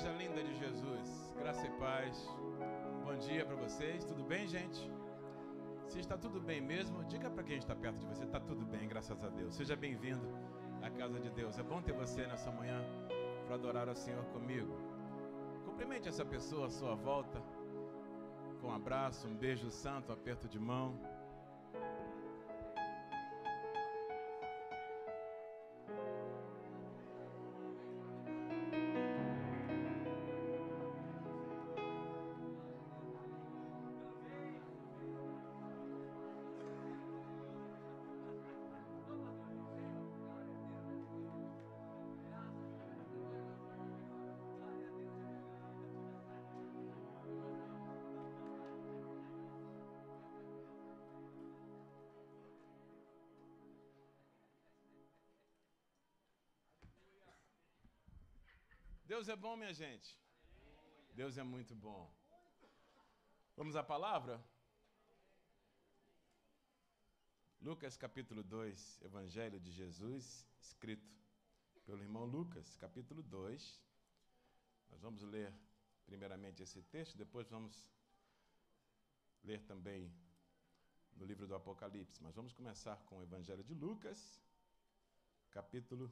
Igreja linda de Jesus, graça e paz. Bom dia para vocês, tudo bem, gente? Se está tudo bem mesmo, diga para quem está perto de você: está tudo bem, graças a Deus. Seja bem-vindo à casa de Deus. É bom ter você nessa manhã para adorar ao Senhor comigo. Cumprimente essa pessoa à sua volta com um abraço, um beijo santo, um aperto de mão. Deus é bom, minha gente. Deus é muito bom. Vamos à palavra? Lucas capítulo 2, Evangelho de Jesus, escrito pelo irmão Lucas, capítulo 2. Nós vamos ler primeiramente esse texto, depois vamos ler também no livro do Apocalipse. Mas vamos começar com o Evangelho de Lucas, capítulo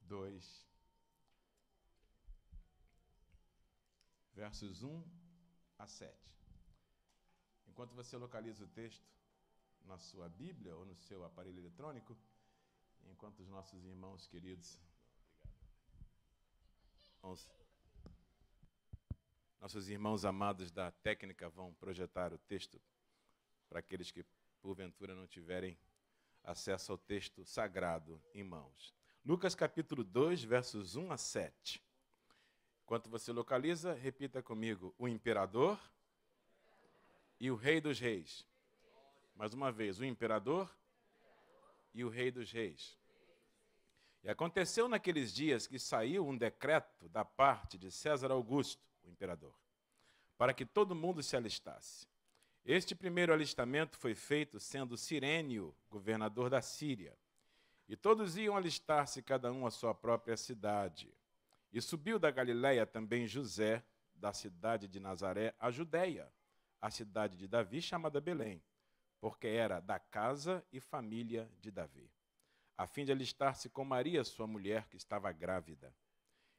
2. Versos 1 a 7. Enquanto você localiza o texto na sua Bíblia ou no seu aparelho eletrônico, enquanto os nossos irmãos queridos, nossos irmãos amados da técnica vão projetar o texto para aqueles que porventura não tiverem acesso ao texto sagrado em mãos. Lucas capítulo 2, versos 1 a 7. Enquanto você localiza, repita comigo: o imperador e o rei dos reis. Mais uma vez, o imperador e o rei dos reis. E aconteceu naqueles dias que saiu um decreto da parte de César Augusto, o imperador, para que todo mundo se alistasse. Este primeiro alistamento foi feito sendo Sirênio governador da Síria. E todos iam alistar-se, cada um à sua própria cidade. E subiu da Galiléia também José, da cidade de Nazaré, a Judéia, a cidade de Davi, chamada Belém, porque era da casa e família de Davi, a fim de alistar-se com Maria, sua mulher, que estava grávida.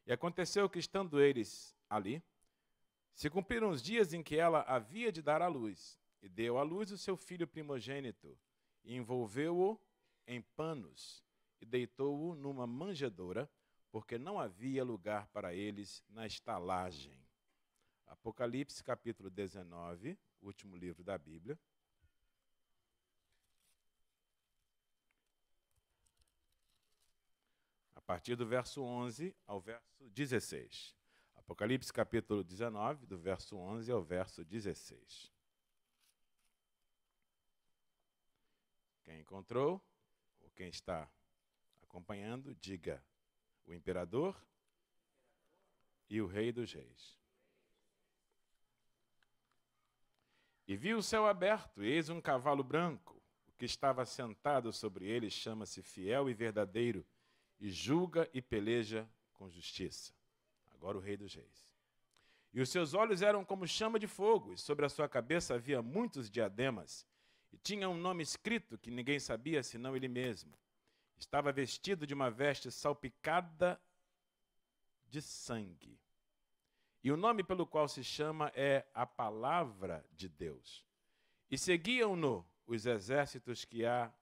E aconteceu que, estando eles ali, se cumpriram os dias em que ela havia de dar à luz, e deu à luz o seu filho primogênito, e envolveu-o em panos, e deitou-o numa manjedoura, porque não havia lugar para eles na estalagem. Apocalipse capítulo 19, último livro da Bíblia. A partir do verso 11 ao verso 16. Apocalipse capítulo 19, do verso 11 ao verso 16. Quem encontrou, ou quem está acompanhando, diga o imperador e o rei dos reis. E viu o céu aberto, e eis um cavalo branco. O que estava sentado sobre ele chama-se fiel e verdadeiro, e julga e peleja com justiça. Agora o rei dos reis. E os seus olhos eram como chama de fogo, e sobre a sua cabeça havia muitos diademas, e tinha um nome escrito que ninguém sabia senão ele mesmo. Estava vestido de uma veste salpicada de sangue. E o nome pelo qual se chama é a Palavra de Deus. E seguiam-no os exércitos que há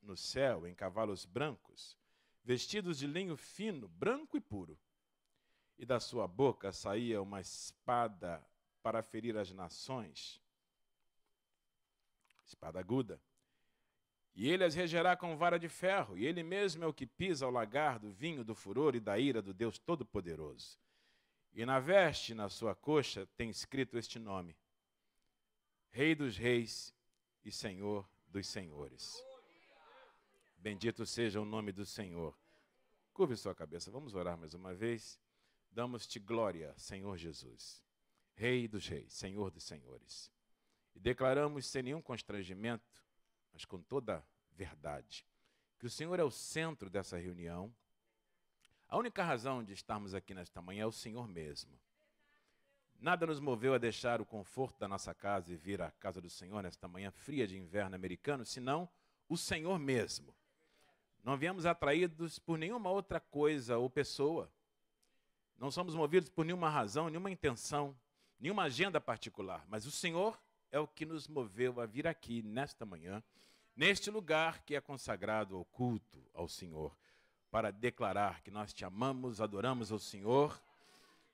no céu em cavalos brancos, vestidos de linho fino, branco e puro. E da sua boca saía uma espada para ferir as nações, espada aguda. E ele as regerá com vara de ferro, e ele mesmo é o que pisa o lagar do vinho do furor e da ira do Deus Todo-Poderoso. E na veste, na sua coxa, tem escrito este nome: Rei dos Reis e Senhor dos Senhores. Bendito seja o nome do Senhor. Curve sua cabeça, vamos orar mais uma vez. Damos-te glória, Senhor Jesus, Rei dos Reis, Senhor dos Senhores. E declaramos sem nenhum constrangimento mas com toda verdade. Que o Senhor é o centro dessa reunião, A única razão de estarmos aqui nesta manhã é o Senhor mesmo. Nada nos moveu a deixar o conforto da nossa casa e vir à casa do Senhor nesta manhã fria de inverno americano, senão o Senhor mesmo. Não viemos atraídos por nenhuma outra coisa ou pessoa. Não somos movidos por nenhuma razão, nenhuma intenção, nenhuma agenda particular. Mas o Senhor é o que nos moveu a vir aqui nesta manhã, neste lugar que é consagrado ao culto ao Senhor para declarar que nós te amamos, adoramos ao Senhor.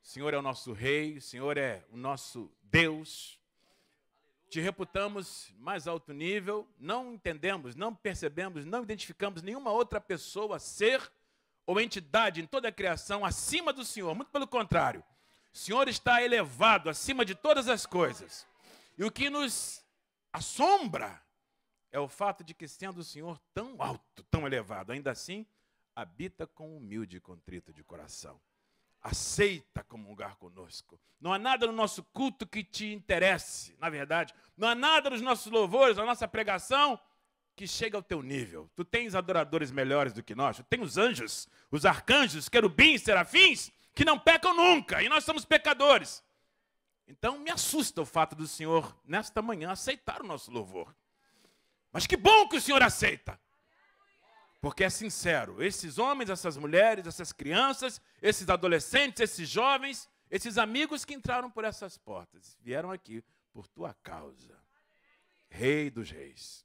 O Senhor é o nosso Rei, o Senhor é o nosso Deus. Te reputamos mais alto nível, não entendemos, não percebemos, não identificamos nenhuma outra pessoa, ser ou entidade em toda a criação acima do Senhor. Muito pelo contrário, o Senhor está elevado acima de todas as coisas. E o que nos assombra é o fato de que, sendo o Senhor tão alto, tão elevado, ainda assim, habita com humilde e contrito de coração. Aceita comungar conosco. Não há nada no nosso culto que te interesse, na verdade. Não há nada nos nossos louvores, na nossa pregação, que chegue ao teu nível. Tu tens adoradores melhores do que nós. Tu tens os anjos, os arcanjos, querubins, serafins, que não pecam nunca. E nós somos pecadores. Então me assusta o fato do Senhor, nesta manhã, aceitar o nosso louvor. Mas que bom que o Senhor aceita. Porque é sincero, esses homens, essas mulheres, essas crianças, esses adolescentes, esses jovens, esses amigos que entraram por essas portas, vieram aqui por tua causa. Rei dos reis,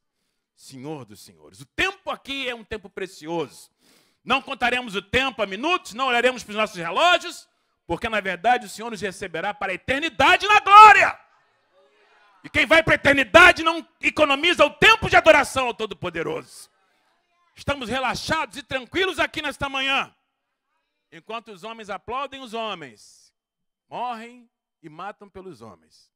Senhor dos senhores. O tempo aqui é um tempo precioso. Não contaremos o tempo a minutos, não olharemos para os nossos relógios, porque na verdade o Senhor nos receberá para a eternidade na glória. E quem vai para a eternidade não economiza o tempo de adoração ao Todo-Poderoso. Estamos relaxados e tranquilos aqui nesta manhã. Enquanto os homens aplaudem os homens, morrem e matam pelos homens.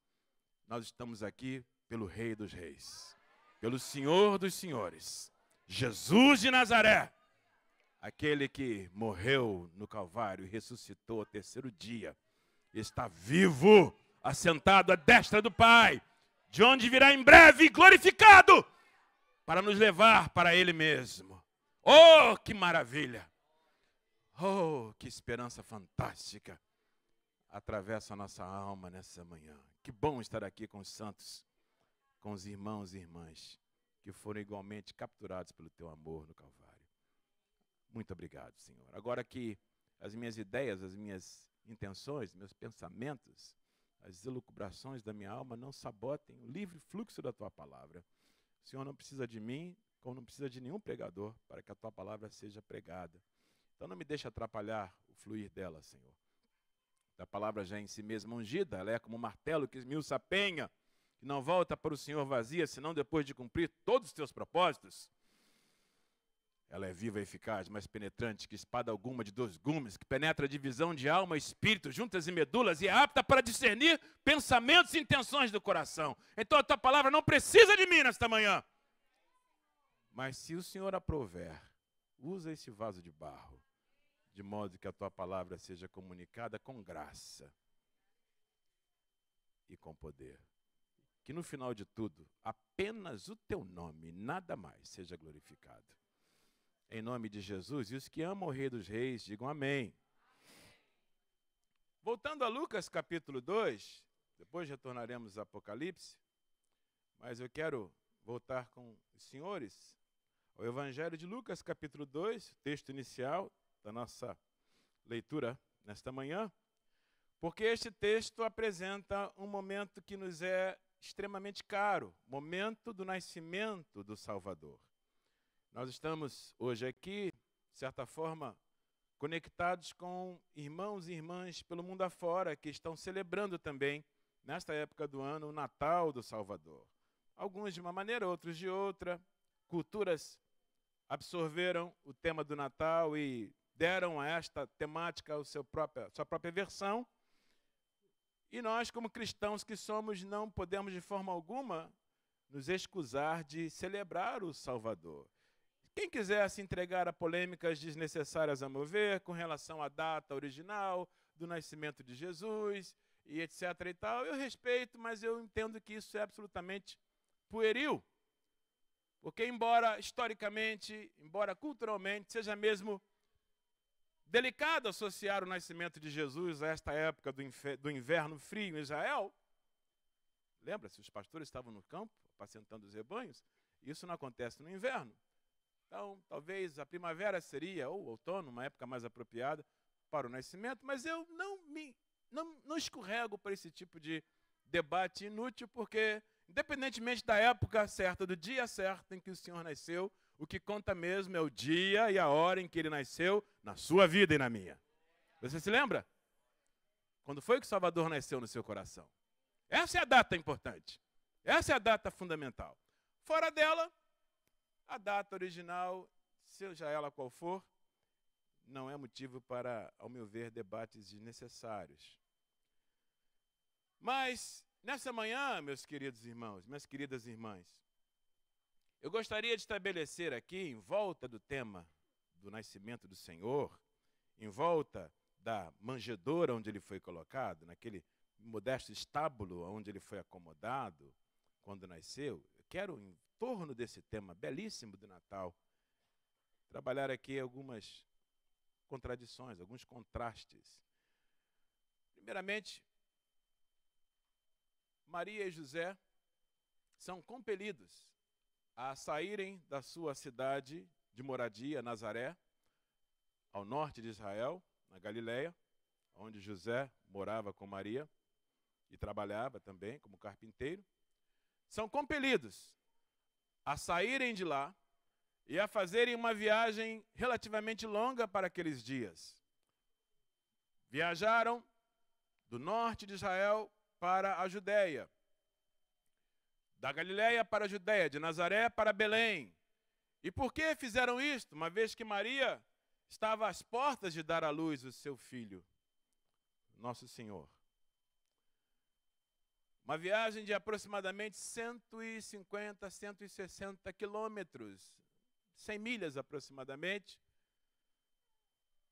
Nós estamos aqui pelo Rei dos Reis, pelo Senhor dos Senhores, Jesus de Nazaré, aquele que morreu no Calvário e ressuscitou ao terceiro dia, está vivo, assentado à destra do Pai, de onde virá em breve glorificado para nos levar para Ele mesmo. Oh, que maravilha! Oh, que esperança fantástica! Atravessa a nossa alma nessa manhã. Que bom estar aqui com os santos, com os irmãos e irmãs que foram igualmente capturados pelo teu amor no Calvário. Muito obrigado, Senhor. Agora que as minhas ideias, as minhas intenções, meus pensamentos, as elucubrações da minha alma não sabotem o livre fluxo da tua palavra. O Senhor não precisa de mim, como não precisa de nenhum pregador para que a tua palavra seja pregada. Então não me deixe atrapalhar o fluir dela, Senhor. A palavra já é em si mesma ungida, ela é como um martelo que esmiuça a penha, que não volta para o Senhor vazia, senão depois de cumprir todos os teus propósitos. Ela é viva e eficaz, mais penetrante que espada alguma de dois gumes, que penetra a divisão de alma espírito, juntas e medulas, e é apta para discernir pensamentos e intenções do coração. Então a tua palavra não precisa de mim nesta manhã. Mas se o Senhor aprover, usa esse vaso de barro, de modo que a tua palavra seja comunicada com graça e com poder. Que no final de tudo, apenas o teu nome, nada mais, seja glorificado em nome de Jesus. E os que amam o Rei dos Reis, digam amém. Voltando a Lucas capítulo 2, depois retornaremos a Apocalipse, mas eu quero voltar com os senhores ao Evangelho de Lucas capítulo 2, texto inicial da nossa leitura nesta manhã, porque este texto apresenta um momento que nos é extremamente caro, momento do nascimento do Salvador. Nós estamos hoje aqui, de certa forma, conectados com irmãos e irmãs pelo mundo afora que estão celebrando também, nesta época do ano, o Natal do Salvador. Alguns de uma maneira, outros de outra. Culturas absorveram o tema do Natal e deram a esta temática a seu própria, sua própria versão. E nós, como cristãos que somos, não podemos de forma alguma nos excusar de celebrar o Salvador. Quem quiser se entregar a polêmicas desnecessárias a mover com relação à data original do nascimento de Jesus e etc e tal, eu respeito, mas eu entendo que isso é absolutamente pueril. Porque embora historicamente, embora culturalmente seja mesmo delicado associar o nascimento de Jesus a esta época do inverno frio em Israel. Lembra-se, os pastores estavam no campo, apacentando os rebanhos. Isso não acontece no inverno. Então, talvez a primavera seria, ou outono, uma época mais apropriada para o nascimento, mas eu não me não, não escorrego para esse tipo de debate inútil, porque, independentemente da época certa, do dia certo em que o Senhor nasceu, o que conta mesmo é o dia e a hora em que ele nasceu na sua vida e na minha. Você se lembra? Quando foi que o Salvador nasceu no seu coração? Essa é a data importante. Essa é a data fundamental. Fora dela, a data original, seja ela qual for, não é motivo para, ao meu ver, debates desnecessários. Mas, nessa manhã, meus queridos irmãos, minhas queridas irmãs, eu gostaria de estabelecer aqui, em volta do tema do nascimento do Senhor, em volta da manjedoura onde ele foi colocado, naquele modesto estábulo onde ele foi acomodado quando nasceu, eu quero, torno desse tema belíssimo do Natal, trabalhar aqui algumas contradições, alguns contrastes. Primeiramente, Maria e José são compelidos a saírem da sua cidade de moradia, Nazaré, ao norte de Israel, na Galiléia, onde José morava com Maria e trabalhava também como carpinteiro, são compelidos a saírem de lá e a fazerem uma viagem relativamente longa para aqueles dias. Viajaram do norte de Israel para a Judéia da Galiléia para a Judéia, de Nazaré para Belém. E por que fizeram isto? Uma vez que Maria estava às portas de dar à luz o seu filho, nosso Senhor. Uma viagem de aproximadamente 150, 160 quilômetros, 100 milhas aproximadamente,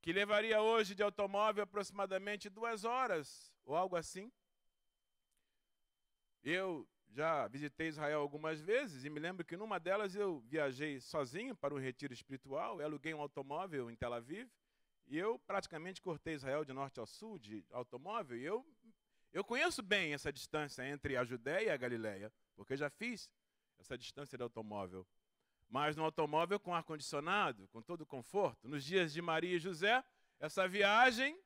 que levaria hoje de automóvel aproximadamente duas horas, ou algo assim. Eu já visitei Israel algumas vezes e me lembro que numa delas eu viajei sozinho para um retiro espiritual, aluguei um automóvel em Tel Aviv e eu praticamente cortei Israel de norte ao sul de automóvel e eu, eu conheço bem essa distância entre a Judéia e a Galiléia, porque já fiz essa distância de automóvel. Mas no automóvel com ar-condicionado, com todo o conforto. Nos dias de Maria e José, essa viagem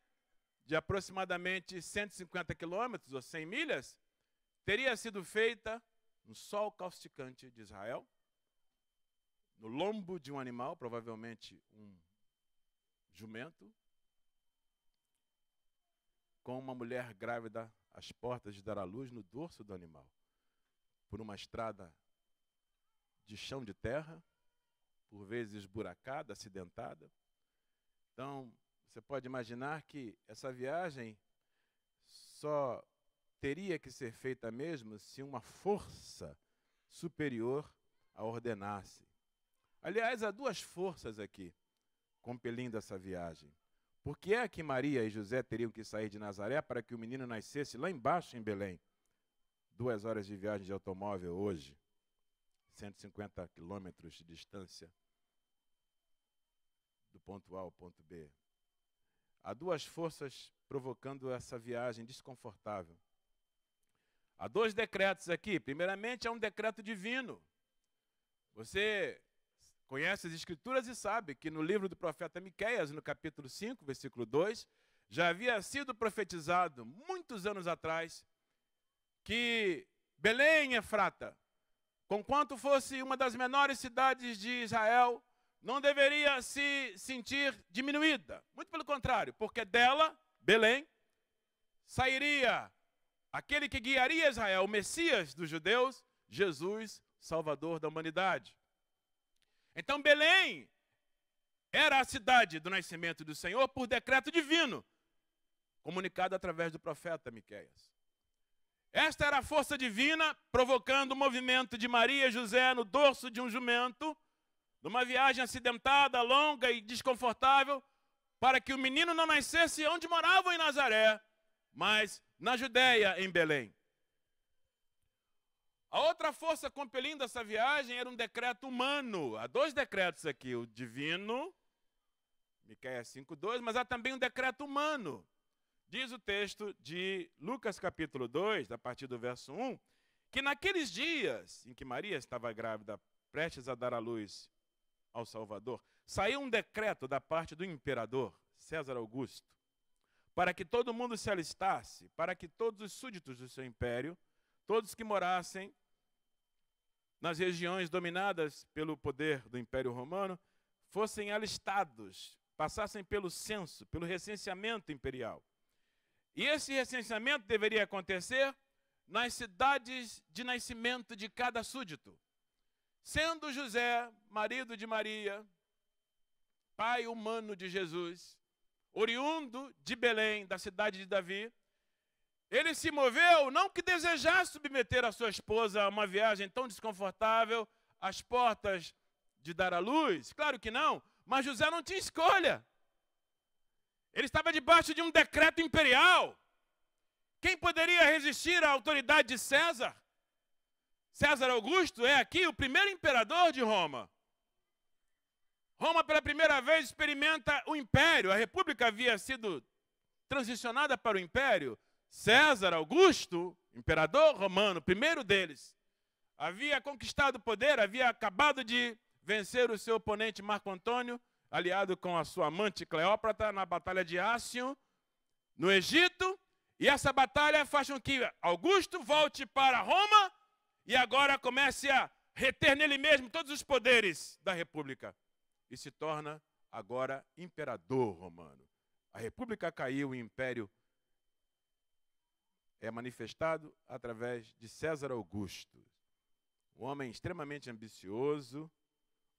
de aproximadamente 150 quilômetros ou 100 milhas, teria sido feita no sol causticante de Israel, no lombo de um animal, provavelmente um jumento, com uma mulher grávida às portas de dar à luz no dorso do animal, por uma estrada de chão de terra, por vezes esburacada, acidentada. Então, você pode imaginar que essa viagem só teria que ser feita mesmo se uma força superior a ordenasse. Aliás, há duas forças aqui compelindo essa viagem. Por que é que Maria e José teriam que sair de Nazaré para que o menino nascesse lá embaixo em Belém? Duas horas de viagem de automóvel hoje, 150 quilômetros de distância do ponto A ao ponto B. Há duas forças provocando essa viagem desconfortável. Há dois decretos aqui. Primeiramente, é um decreto divino. Você conhece as Escrituras e sabe que no livro do profeta Miqueias, no capítulo 5, versículo 2, já havia sido profetizado muitos anos atrás que Belém Efrata, conquanto fosse uma das menores cidades de Israel, não deveria se sentir diminuída. Muito pelo contrário, porque dela, Belém, sairia aquele que guiaria Israel, o Messias dos judeus, Jesus, Salvador da humanidade. Então, Belém era a cidade do nascimento do Senhor por decreto divino, comunicado através do profeta Miqueias. Esta era a força divina provocando o movimento de Maria e José no dorso de um jumento, numa viagem acidentada, longa e desconfortável, para que o menino não nascesse onde moravam em Nazaré, mas na Judéia, em Belém. A outra força compelindo essa viagem era um decreto humano. Há dois decretos aqui: o divino, Miqueias 5:2, mas há também um decreto humano. Diz o texto de Lucas capítulo 2, a partir do verso 1, que naqueles dias em que Maria estava grávida, prestes a dar à luz ao Salvador, saiu um decreto da parte do imperador César Augusto, para que todo mundo se alistasse, para que todos os súditos do seu império, todos que morassem nas regiões dominadas pelo poder do Império Romano, fossem alistados, passassem pelo censo, pelo recenseamento imperial. E esse recenseamento deveria acontecer nas cidades de nascimento de cada súdito. Sendo José, marido de Maria, pai humano de Jesus, oriundo de Belém, da cidade de Davi, ele se moveu não que desejasse submeter a sua esposa a uma viagem tão desconfortável às portas de dar à luz, claro que não, mas José não tinha escolha. Ele estava debaixo de um decreto imperial. Quem poderia resistir à autoridade de César? César Augusto é aqui o primeiro imperador de Roma. Roma, pela primeira vez, experimenta o império. A república havia sido transicionada para o império. César Augusto, imperador romano, primeiro deles, havia conquistado o poder, havia acabado de vencer o seu oponente Marco Antônio aliado com a sua amante Cleópatra na batalha de Ácio, no Egito, e essa batalha faz com que Augusto volte para Roma e agora comece a reter nele mesmo todos os poderes da república e se torna agora imperador romano. A república caiu, o império é manifestado através de César Augusto, um homem extremamente ambicioso,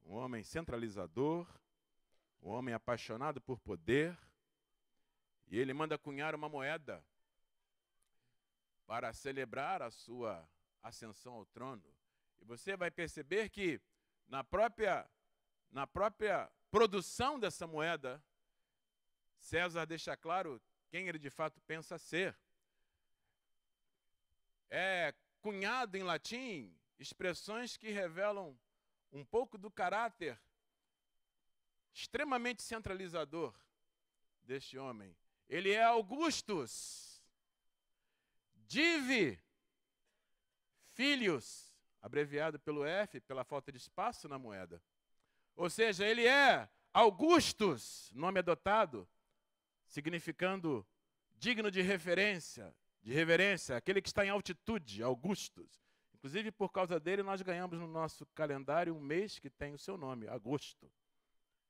um homem centralizador, um homem apaixonado por poder, e ele manda cunhar uma moeda para celebrar a sua ascensão ao trono. E você vai perceber que na própria na própria produção dessa moeda, César deixa claro quem ele de fato pensa ser. É cunhado em latim expressões que revelam um pouco do caráter extremamente centralizador deste homem. Ele é Augustus, Divi, Filhos, abreviado pelo F, pela falta de espaço na moeda. Ou seja, ele é Augustus, nome adotado, significando digno de referência, de reverência, aquele que está em altitude, Augustus. Inclusive, por causa dele, nós ganhamos no nosso calendário um mês que tem o seu nome, agosto.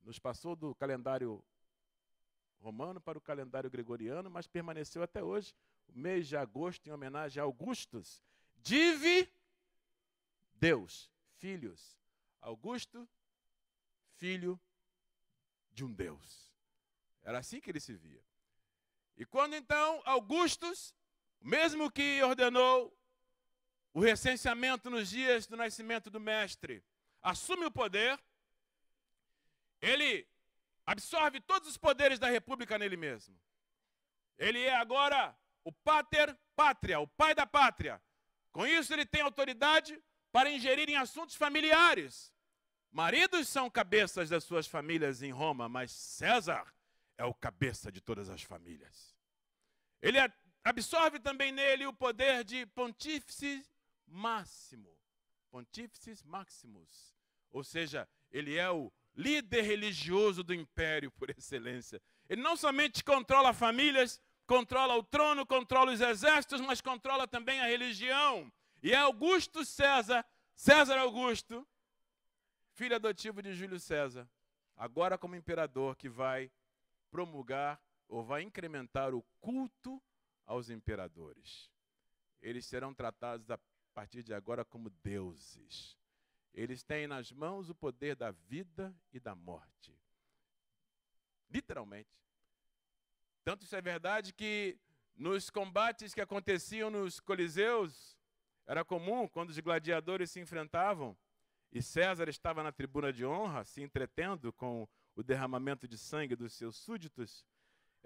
Nos passou do calendário romano para o calendário gregoriano, mas permaneceu até hoje o mês de agosto em homenagem a Augustus. Dive Deus, filhos. Augusto, filho de um Deus. Era assim que ele se via. E quando então Augustus, mesmo que ordenou o recenseamento nos dias do nascimento do mestre, assume o poder, ele absorve todos os poderes da república nele mesmo. Ele é agora o pater pátria, o pai da pátria. Com isso, ele tem autoridade para ingerir em assuntos familiares. Maridos são cabeças das suas famílias em Roma, mas César é o cabeça de todas as famílias. Ele absorve também nele o poder de pontífice máximo, pontífice maximus, ou seja, ele é o líder religioso do império por excelência. Ele não somente controla famílias, controla o trono, controla os exércitos, mas controla também a religião. E é Augusto César, César Augusto, filho adotivo de Júlio César, agora como imperador, que vai promulgar ou vai incrementar o culto aos imperadores. Eles serão tratados a partir de agora como deuses. Eles têm nas mãos o poder da vida e da morte. Literalmente. Tanto isso é verdade que nos combates que aconteciam nos coliseus, era comum quando os gladiadores se enfrentavam e César estava na tribuna de honra, se entretendo com o derramamento de sangue dos seus súditos.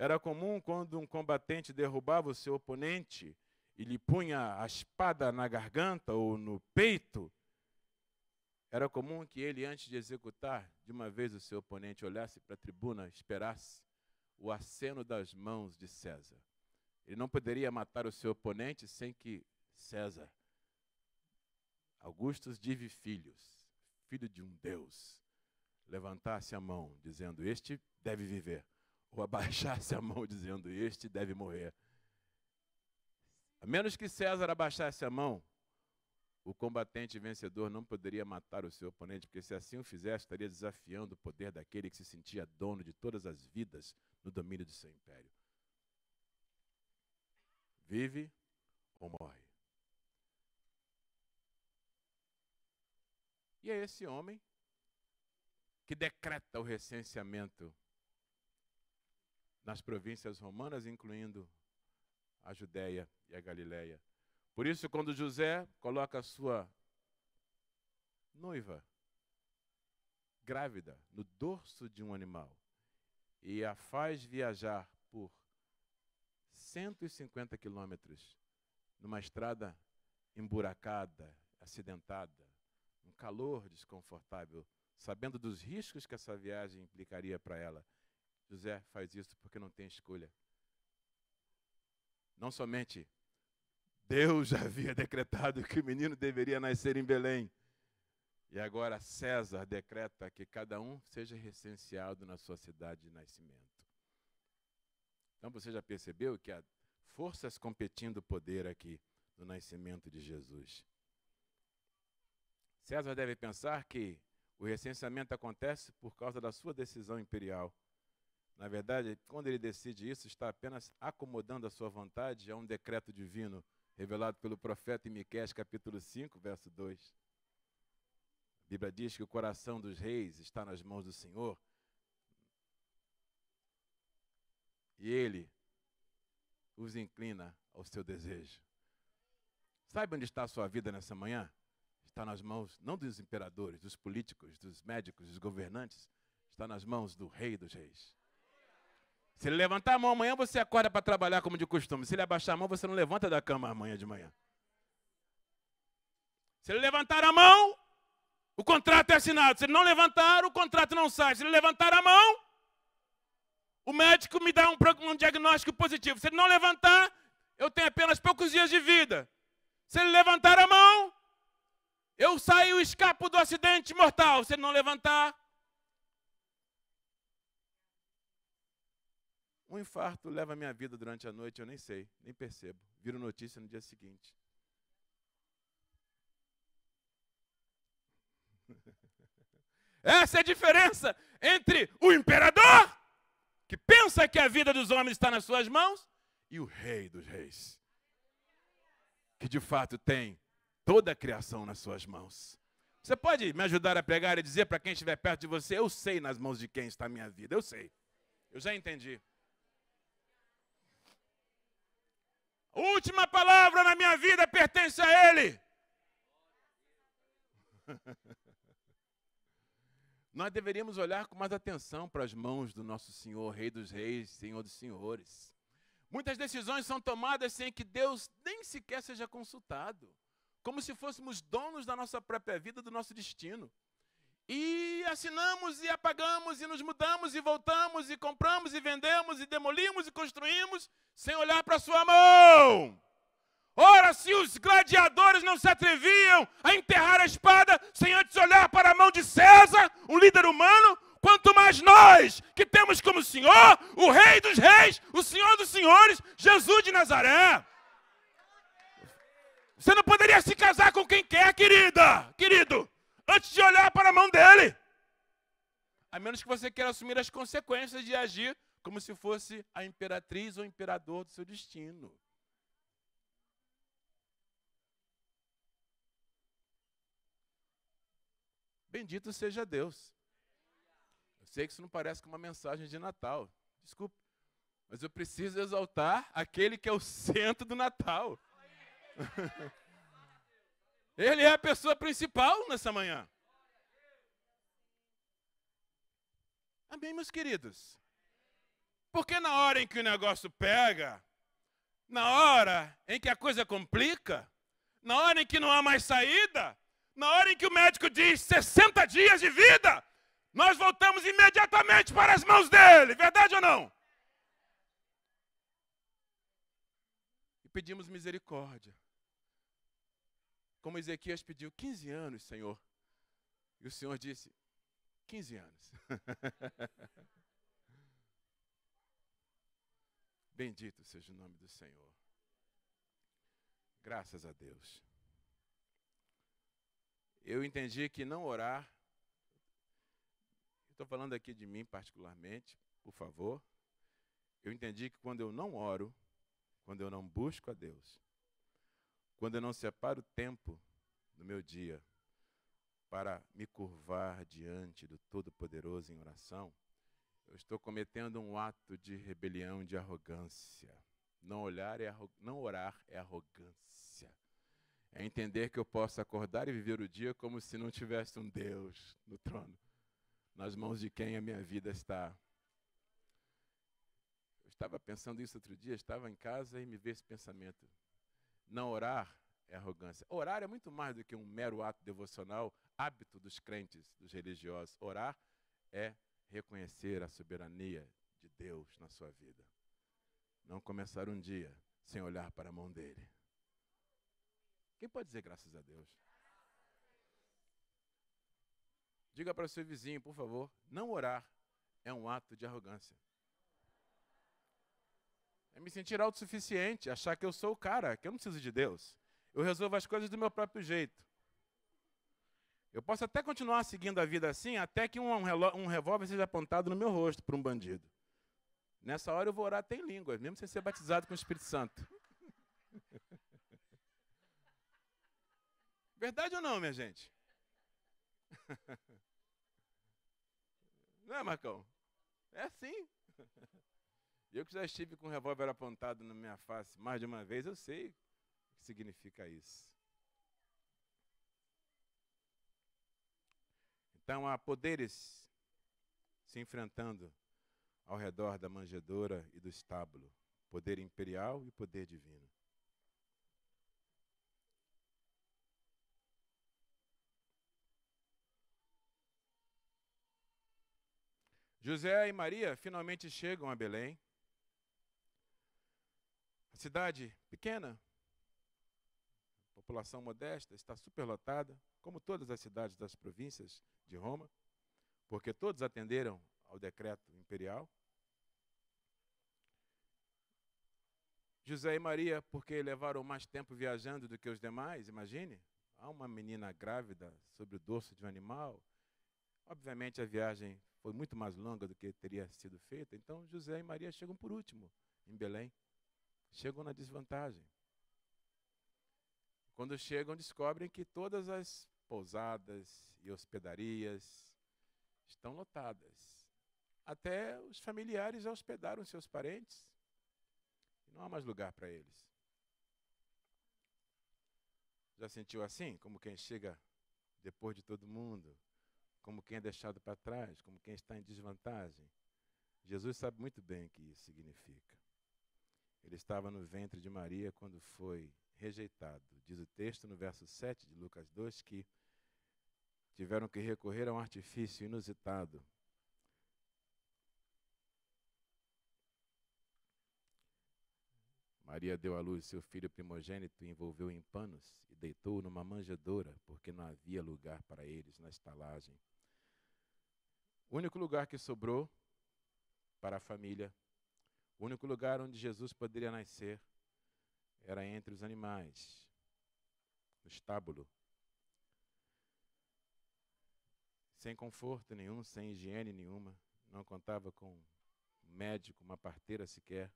Era comum quando um combatente derrubava o seu oponente e lhe punha a espada na garganta ou no peito, Era comum que ele, antes de executar de uma vez o seu oponente, olhasse para a tribuna, esperasse o aceno das mãos de César. Ele não poderia matar o seu oponente sem que César, Augustus Divi Filhos, filho de um Deus, levantasse a mão, dizendo: Este deve viver, ou abaixasse a mão, dizendo: Este deve morrer. A menos que César abaixasse a mão, o combatente vencedor não poderia matar o seu oponente, porque se assim o fizesse, estaria desafiando o poder daquele que se sentia dono de todas as vidas no domínio do seu império. Vive ou morre. E é esse homem que decreta o recenseamento nas províncias romanas, incluindo a Judéia e a Galiléia. Por isso, quando José coloca a sua noiva grávida no dorso de um animal e a faz viajar por 150 quilômetros numa estrada emburacada, acidentada, um calor desconfortável, sabendo dos riscos que essa viagem implicaria para ela, José faz isso porque não tem escolha. Não somente Deus já havia decretado que o menino deveria nascer em Belém. E agora César decreta que cada um seja recenseado na sua cidade de nascimento. Então você já percebeu que há forças competindo poder aqui no nascimento de Jesus. César deve pensar que o recenseamento acontece por causa da sua decisão imperial. Na verdade, quando ele decide isso, está apenas acomodando a sua vontade a um decreto divino revelado pelo profeta em Miqueias capítulo 5, verso 2. A Bíblia diz que o coração dos reis está nas mãos do Senhor. E ele os inclina ao seu desejo. Sabe onde está a sua vida nessa manhã? Está nas mãos não dos imperadores, dos políticos, dos médicos, dos governantes, está nas mãos do Rei dos Reis. Se ele levantar a mão amanhã, você acorda para trabalhar como de costume. Se ele abaixar a mão, você não levanta da cama amanhã de manhã. Se ele levantar a mão, o contrato é assinado. Se ele não levantar, o contrato não sai. Se ele levantar a mão, o médico me dá um, um diagnóstico positivo. Se ele não levantar, eu tenho apenas poucos dias de vida. Se ele levantar a mão, eu saio e escapo do acidente mortal. Se ele não levantar, Um infarto leva a minha vida durante a noite, eu nem sei, nem percebo. Viro notícia no dia seguinte. Essa é a diferença entre o imperador, que pensa que a vida dos homens está nas suas mãos, e o rei dos reis, que de fato tem toda a criação nas suas mãos. Você pode me ajudar a pregar e dizer para quem estiver perto de você: Eu sei nas mãos de quem está a minha vida, eu sei. Eu já entendi. Última palavra na minha vida pertence a Ele. Nós deveríamos olhar com mais atenção para as mãos do nosso Senhor, Rei dos Reis, Senhor dos Senhores. Muitas decisões são tomadas sem que Deus nem sequer seja consultado, como se fôssemos donos da nossa própria vida, do nosso destino. E assinamos e apagamos e nos mudamos e voltamos e compramos e vendemos e demolimos e construímos sem olhar para sua mão. Ora, se os gladiadores não se atreviam a enterrar a espada sem antes olhar para a mão de César, o líder humano, quanto mais nós, que temos como Senhor o Rei dos Reis, o Senhor dos Senhores, Jesus de Nazaré. Você não poderia se casar com quem quer, querida, querido antes de olhar para a mão dele. A menos que você queira assumir as consequências de agir como se fosse a imperatriz ou imperador do seu destino. Bendito seja Deus. Eu sei que isso não parece com uma mensagem de Natal. Desculpe. Mas eu preciso exaltar aquele que é o centro do Natal. Ele é a pessoa principal nessa manhã. Amém, meus queridos? Porque na hora em que o negócio pega, na hora em que a coisa complica, na hora em que não há mais saída, Na hora em que o médico diz 60 dias de vida, nós voltamos imediatamente para as mãos dele, verdade ou não? E pedimos misericórdia. Como Ezequias pediu 15 anos, Senhor. E o Senhor disse: 15 anos. Bendito seja o nome do Senhor. Graças a Deus. Eu entendi que não orar, estou falando aqui de mim particularmente, por favor. Eu entendi que quando eu não oro, quando eu não busco a Deus, quando eu não separo tempo no meu dia para me curvar diante do Todo-Poderoso em oração, eu estou cometendo um ato de rebelião, de arrogância. Não, olhar é não orar é arrogância. É entender que eu posso acordar e viver o dia como se não tivesse um Deus no trono, nas mãos de quem a minha vida está. Eu estava pensando isso outro dia, estava em casa e me veio esse pensamento. Não orar é arrogância. Orar é muito mais do que um mero ato devocional, hábito dos crentes, dos religiosos. Orar é reconhecer a soberania de Deus na sua vida. Não começar um dia sem olhar para a mão dele. Quem pode dizer graças a Deus? Diga para o seu vizinho, por favor, não orar é um ato de arrogância. É me sentir autossuficiente, achar que eu sou o cara, que eu não preciso de Deus. Eu resolvo as coisas do meu próprio jeito. Eu posso até continuar seguindo a vida assim, até que um, um revólver seja apontado no meu rosto para um bandido. Nessa hora eu vou orar até em línguas, mesmo sem ser batizado com o Espírito Santo. Verdade ou não, minha gente? Não é, Marcão? É assim. Eu que já estive com um revólver apontado na minha face mais de uma vez, eu sei o que significa isso. Então há poderes se enfrentando ao redor da manjedoura e do estábulo: poder imperial e poder divino. José e Maria finalmente chegam a Belém. Cidade pequena, população modesta, está superlotada, como todas as cidades das províncias de Roma, porque todos atenderam ao decreto imperial. José e Maria, porque levaram mais tempo viajando do que os demais, imagine. Há uma menina grávida sobre o dorso de um animal. Obviamente a viagem foi muito mais longa do que teria sido feita, então José e Maria chegam por último em Belém. Chegam na desvantagem. Quando chegam, descobrem que todas as pousadas e hospedarias estão lotadas. Até os familiares já hospedaram seus parentes e não há mais lugar para eles. Já sentiu assim? Como quem chega depois de todo mundo, como quem é deixado para trás, como quem está em desvantagem. Jesus sabe muito bem o que isso significa. Ele estava no ventre de Maria quando foi rejeitado. Diz o texto no verso 7 de Lucas 2 que tiveram que recorrer a um artifício inusitado. Maria deu à luz seu filho primogênito, envolveu em panos e deitou-o numa manjedoura, porque não havia lugar para eles na estalagem. O único lugar que sobrou para a família, o único lugar onde Jesus poderia nascer, era entre os animais, no estábulo. Sem conforto nenhum, sem higiene nenhuma, não contava com um médico, uma parteira sequer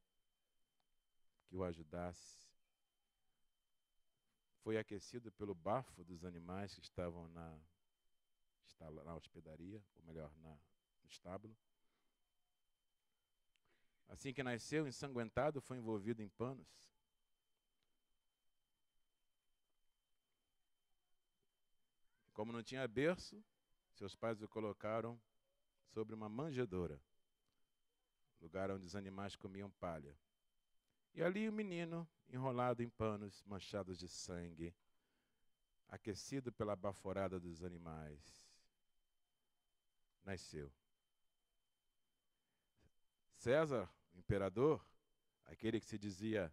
que o ajudasse. Foi aquecido pelo bafo dos animais que estavam na, na hospedaria, ou melhor, na, no estábulo. Assim que nasceu, ensanguentado, foi envolvido em panos. Como não tinha berço, seus pais o colocaram sobre uma manjedoura, lugar onde os animais comiam palha. E ali o menino, enrolado em panos manchados de sangue, aquecido pela baforada dos animais, nasceu. César, o imperador, aquele que se dizia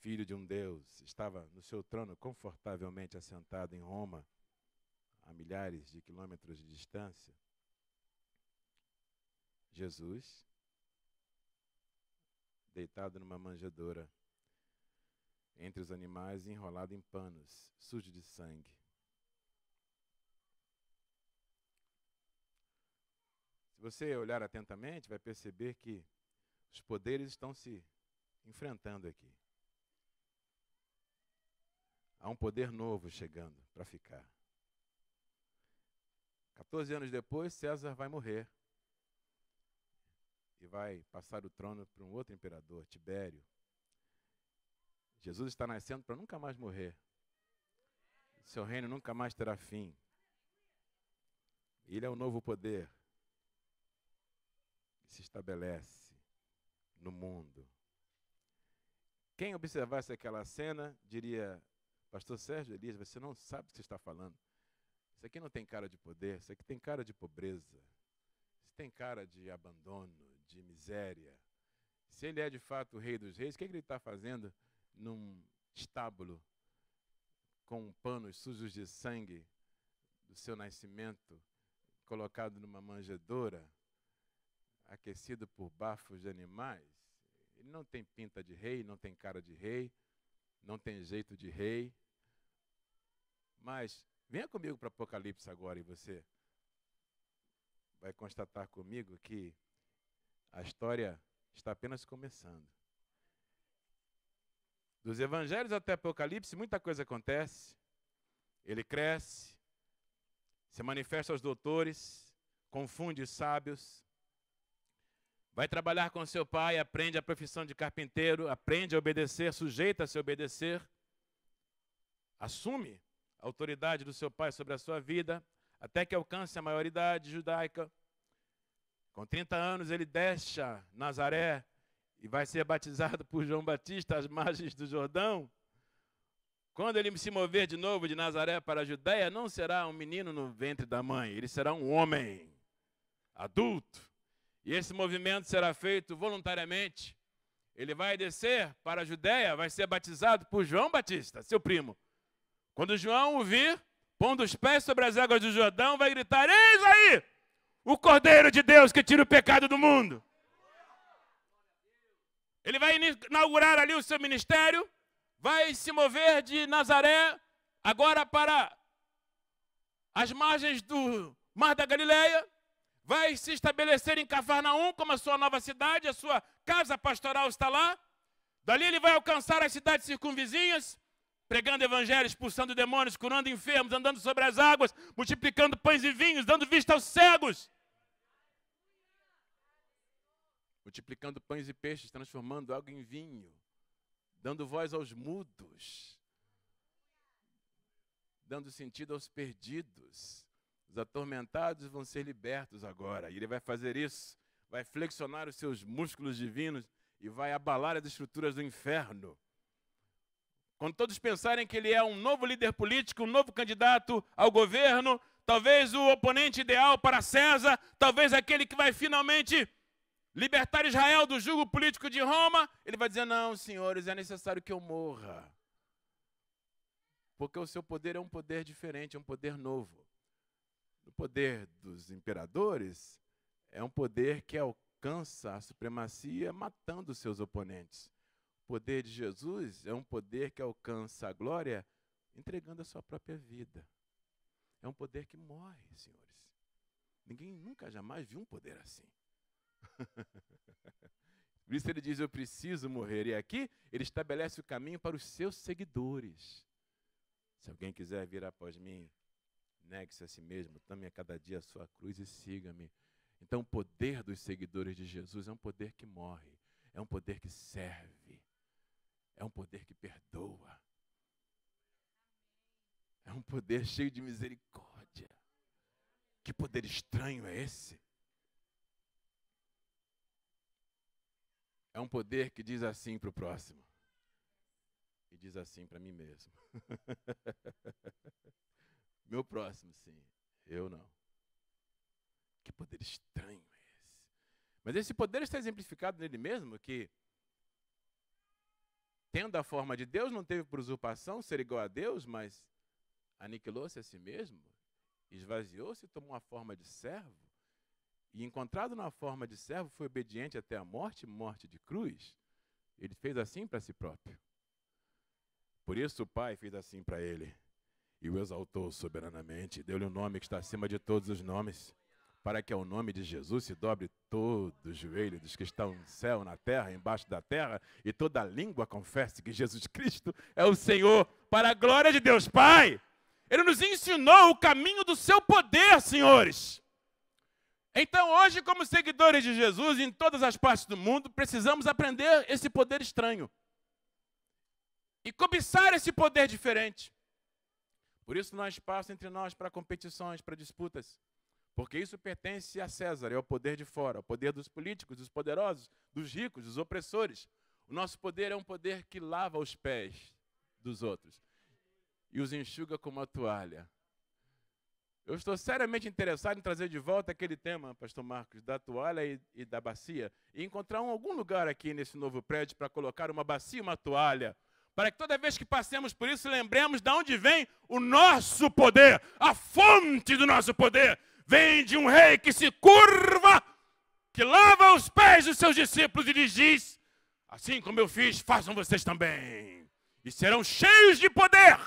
filho de um Deus, estava no seu trono confortavelmente assentado em Roma, a milhares de quilômetros de distância. Jesus, deitado numa manjedoura, entre os animais, enrolado em panos, sujo de sangue. Se você olhar atentamente, vai perceber que os poderes estão se enfrentando aqui. Há um poder novo chegando para ficar. 14 anos depois, César vai morrer. E vai passar o trono para um outro imperador, Tibério. Jesus está nascendo para nunca mais morrer. Seu reino nunca mais terá fim. Ele é o novo poder que se estabelece no mundo. Quem observasse aquela cena diria: Pastor Sérgio Elias, você não sabe o que você está falando. Isso aqui não tem cara de poder, isso aqui tem cara de pobreza. Isso tem cara de abandono, de miséria. Se ele é de fato o rei dos reis, o que, é que ele está fazendo num estábulo com panos sujos de sangue do seu nascimento, colocado numa manjedoura, aquecido por bafos de animais. Ele não tem pinta de rei, não tem cara de rei, não tem jeito de rei. Mas venha comigo para Apocalipse agora e você vai constatar comigo que a história está apenas começando. Dos evangelhos até Apocalipse, muita coisa acontece. Ele cresce, se manifesta aos doutores, confunde os sábios, vai trabalhar com seu pai, aprende a profissão de carpinteiro, aprende a obedecer, sujeita a se obedecer, assume a autoridade do seu pai sobre a sua vida, até que alcance a maioridade judaica. Com 30 anos, ele deixa Nazaré e vai ser batizado por João Batista às margens do Jordão, quando ele se mover de novo de Nazaré para a Judéia, não será um menino no ventre da mãe, ele será um homem adulto. E esse movimento será feito voluntariamente. Ele vai descer para a Judéia, vai ser batizado por João Batista, seu primo. Quando João o vir, pondo os pés sobre as águas do Jordão, vai gritar: Eis aí o Cordeiro de Deus que tira o pecado do mundo. Ele vai inaugurar ali o seu ministério, vai se mover de Nazaré agora para as margens do Mar da Galileia, vai se estabelecer em Cafarnaum como a sua nova cidade, a sua casa pastoral está lá. Dali ele vai alcançar as cidades circunvizinhas, pregando evangelhos, expulsando demônios, curando enfermos, andando sobre as águas, multiplicando pães e vinhos, dando vista aos cegos multiplicando pães e peixes, transformando água em vinho, dando voz aos mudos, dando sentido aos perdidos. Os atormentados vão ser libertos agora. E ele vai fazer isso, vai flexionar os seus músculos divinos e vai abalar as estruturas do inferno. Quando todos pensarem que ele é um novo líder político, um novo candidato ao governo, talvez o oponente ideal para César, talvez aquele que vai finalmente libertar Israel do jugo político de Roma, ele vai dizer: Não, senhores, é necessário que eu morra. Porque o seu poder é um poder diferente, é um poder novo. O poder dos imperadores é um poder que alcança a supremacia matando seus oponentes. O poder de Jesus é um poder que alcança a glória entregando a sua própria vida. É um poder que morre, senhores. Ninguém nunca jamais viu um poder assim. Por isso ele diz: Eu preciso morrer. E aqui ele estabelece o caminho para os seus seguidores. Se alguém quiser vir após mim, negue-se a si mesmo, tome a cada dia a sua cruz e siga-me. Então, o poder dos seguidores de Jesus é um poder que morre, é um poder que serve, é um poder que perdoa, é um poder cheio de misericórdia. Que poder estranho é esse? É um poder que diz assim para o próximo: e diz assim para mim mesmo: Meu próximo, sim, eu não. Que poder estranho é esse? Mas esse poder está exemplificado nele mesmo, que tendo a forma de Deus, não teve por usurpação ser igual a Deus, mas aniquilou-se a si mesmo, esvaziou-se e tomou a forma de servo. E encontrado na forma de servo, foi obediente até a morte, morte de cruz. Ele fez assim para si próprio. Por isso o Pai fez assim para ele e o exaltou soberanamente, deu-lhe um nome que está acima de todos os nomes, para que ao nome de Jesus se dobre todo o joelho dos que estão no céu, na terra, embaixo da terra, e toda língua confesse que Jesus Cristo é o Senhor, para a glória de Deus Pai. Ele nos ensinou o caminho do seu poder, senhores. Então, hoje, como seguidores de Jesus, em todas as partes do mundo, precisamos aprender esse poder estranho e cobiçar esse poder diferente. Por isso não há espaço entre nós para competições, para disputas. Porque isso pertence a César, é o poder de fora, o poder dos políticos, dos poderosos, dos ricos, dos opressores. O nosso poder é um poder que lava os pés dos outros e os enxuga com uma toalha. Eu estou seriamente interessado em trazer de volta aquele tema, Pastor Marcos, da toalha e, e da bacia, e encontrar um, algum lugar aqui nesse novo prédio para colocar uma bacia e uma toalha para que toda vez que passemos por isso, lembremos de onde vem o nosso poder, a fonte do nosso poder. Vem de um rei que se curva, que lava os pés dos seus discípulos e lhes diz: Assim como eu fiz, façam vocês também, e serão cheios de poder.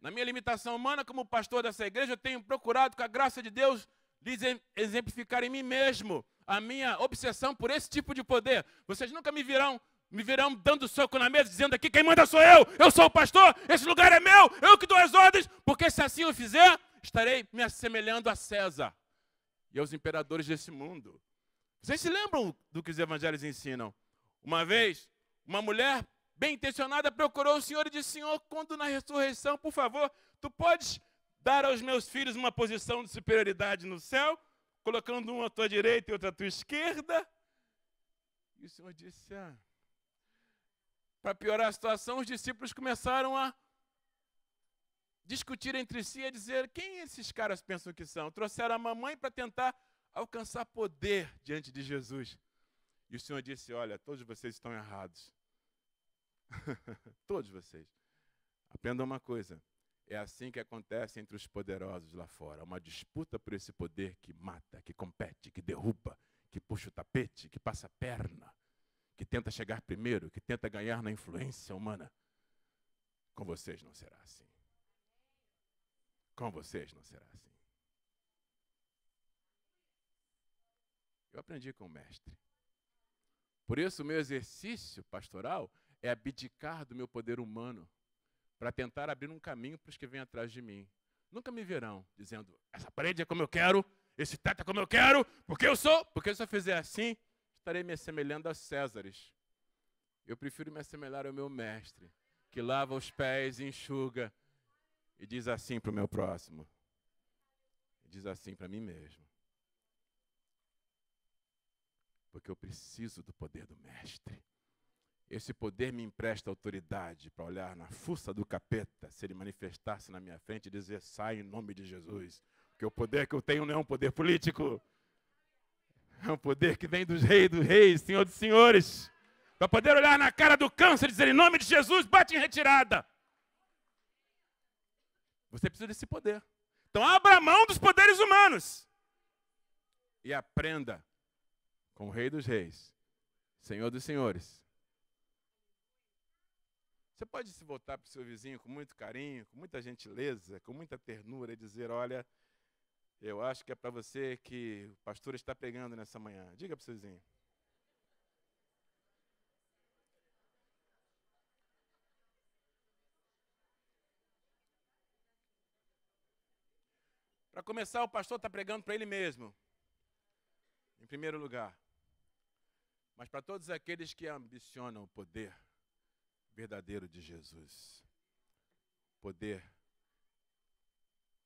Na minha limitação humana, como pastor dessa igreja, eu tenho procurado, com a graça de Deus, lhes exemplificar em mim mesmo a minha obsessão por esse tipo de poder. Vocês nunca me virão me verão dando soco na mesa, dizendo aqui: quem manda sou eu, eu sou o pastor, esse lugar é meu, eu que dou as ordens, porque se assim eu fizer, estarei me assemelhando a César e aos imperadores desse mundo. Vocês se lembram do que os evangelhos ensinam? Uma vez, uma mulher bem intencionada procurou o Senhor e disse: Senhor, quando na ressurreição, por favor, tu podes dar aos meus filhos uma posição de superioridade no céu, colocando um à tua direita e outro à tua esquerda? E o Senhor disse: Ah para piorar a situação, os discípulos começaram a discutir entre si e dizer: quem esses caras pensam que são? Trouxeram a mamãe para tentar alcançar poder diante de Jesus. E o Senhor disse: Olha, todos vocês estão errados. todos vocês. Aprendam uma coisa: é assim que acontece entre os poderosos lá fora. Uma disputa por esse poder que mata, que compete, que derruba, que puxa o tapete, que passa a perna que tenta chegar primeiro, que tenta ganhar na influência humana. Com vocês não será assim. Com vocês não será assim. Eu aprendi com o mestre. Por isso, o meu exercício pastoral é abdicar do meu poder humano para tentar abrir um caminho para os que vêm atrás de mim. Nunca me verão dizendo: essa parede é como eu quero, esse teto é como eu quero, porque eu sou. Porque se eu fizer assim, estarei me assemelhando a Césares. Eu prefiro me assemelhar ao meu mestre, que lava os pés enxuga, e diz assim para o meu próximo, diz assim para mim mesmo. Porque eu preciso do poder do mestre. Esse poder me empresta autoridade para olhar na fuça do capeta, se ele manifestar-se na minha frente e dizer: sai em nome de Jesus. Porque o poder que eu tenho não é um poder político. É um poder que vem dos reis dos reis, Senhor dos senhores. Para poder olhar na cara do câncer e dizer, em nome de Jesus, bate em retirada. Você precisa desse poder. Então abra mão dos poderes humanos. E aprenda com o Rei dos Reis, Senhor dos Senhores. Você pode se voltar para o seu vizinho com muito carinho, com muita gentileza, com muita ternura e dizer: Olha, eu acho que é para você que o pastor está pegando nessa manhã. Diga para o seu vizinho. Para começar, o pastor está pregando para ele mesmo, em primeiro lugar. Mas para todos aqueles que ambicionam o poder verdadeiro de Jesus, poder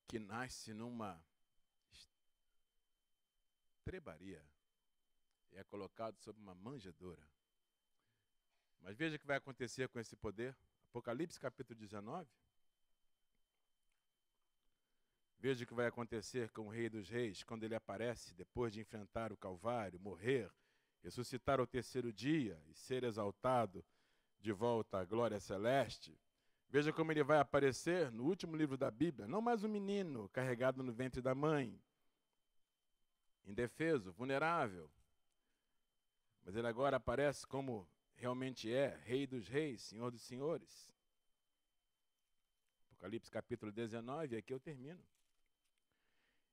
que nasce numa trebaria e é colocado sob uma manjedoura. Mas veja o que vai acontecer com esse poder. Apocalipse capítulo 19. Veja o que vai acontecer com o Rei dos Reis quando ele aparece depois de enfrentar o Calvário, morrer, ressuscitar ao terceiro dia e ser exaltado de volta à glória celeste. Veja como ele vai aparecer no último livro da Bíblia, não mais um menino carregado no ventre da mãe, indefeso, vulnerável, mas ele agora aparece como realmente é, Rei dos Reis, Senhor dos Senhores. Apocalipse capítulo 19, e aqui eu termino.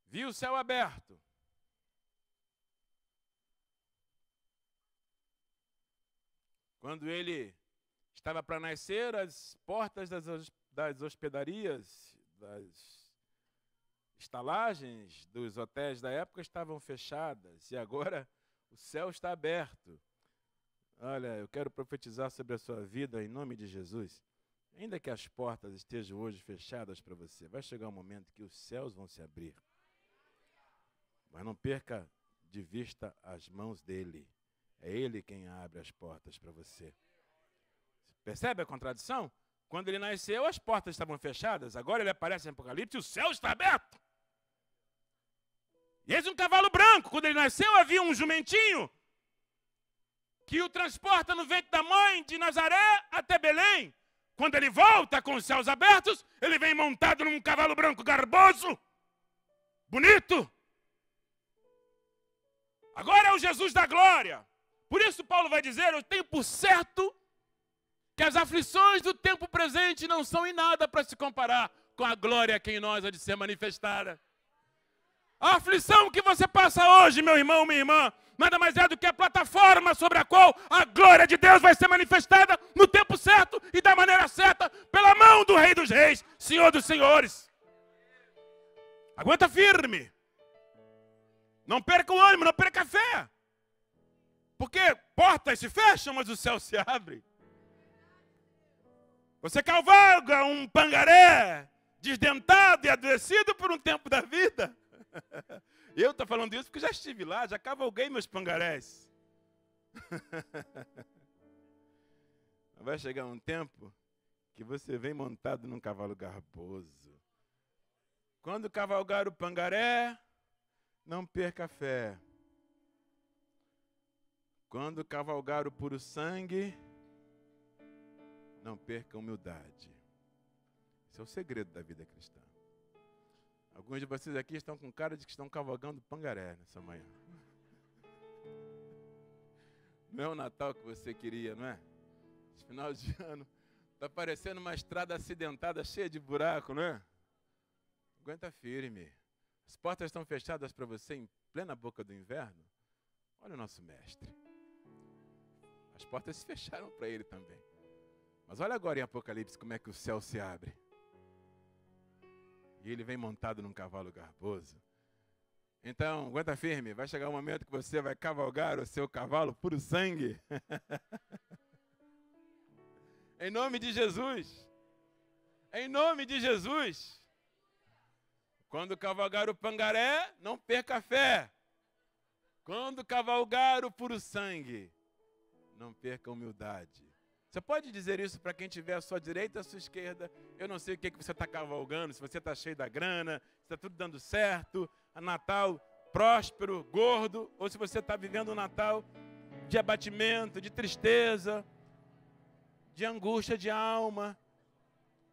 Vi o céu aberto. Quando ele estava para nascer, as portas das, das hospedarias, das estalagens dos hotéis da época estavam fechadas, e agora o céu está aberto. Olha, eu quero profetizar sobre a sua vida em nome de Jesus. Ainda que as portas estejam hoje fechadas para você, vai chegar um momento que os céus vão se abrir. Mas não perca de vista as mãos dele. É ele quem abre as portas para você. Percebe a contradição? Quando ele nasceu, as portas estavam fechadas. Agora ele aparece em Apocalipse e o céu está aberto. Eis um cavalo branco. Quando ele nasceu, havia um jumentinho que o transporta no ventre da mãe de Nazaré até Belém. Quando ele volta com os céus abertos, ele vem montado num cavalo branco garboso, bonito, Agora é o Jesus da glória. Por isso, Paulo vai dizer: Eu tenho por certo que as aflições do tempo presente não são em nada para se comparar com a glória que em nós há de ser manifestada. A aflição que você passa hoje, meu irmão, minha irmã, nada mais é do que a plataforma sobre a qual a glória de Deus vai ser manifestada no tempo certo e da maneira certa, pela mão do Rei dos Reis, Senhor dos Senhores. Aguenta firme. Não perca o ânimo, não perca a fé. Porque portas se fecham, mas o céu se abre. Você cavalga um pangaré desdentado e adoecido por um tempo da vida. Eu estou falando isso porque já estive lá, já cavalguei meus pangarés. Vai chegar um tempo que você vem montado num cavalo garboso. Quando cavalgar o pangaré, não perca a fé. Quando cavalgar o puro sangue, não perca a humildade. Esse é o segredo da vida cristã. Alguns de vocês aqui estão com cara de que estão cavalgando pangaré nessa manhã. Não é o Natal que você queria, não é? Esse final de ano está parecendo uma estrada acidentada, cheia de buraco, não é? Aguenta firme. As portas estão fechadas para você em plena boca do inverno? Olha o nosso mestre. As portas se fecharam para ele também. Mas olha agora em Apocalipse como é que o céu se abre. E ele vem montado num cavalo garboso. Então, aguenta firme, vai chegar um momento que você vai cavalgar o seu cavalo puro sangue. em nome de Jesus. Em nome de Jesus. Quando cavalgar o pangaré, não perca a fé. Quando cavalgar o puro sangue, não perca a humildade. Você pode dizer isso para quem estiver à sua direita ou à sua esquerda. Eu não sei o que, que você está cavalgando, se você está cheio da grana, se está tudo dando certo, a Natal próspero, gordo, ou se você está vivendo um Natal de abatimento, de tristeza, de angústia de alma,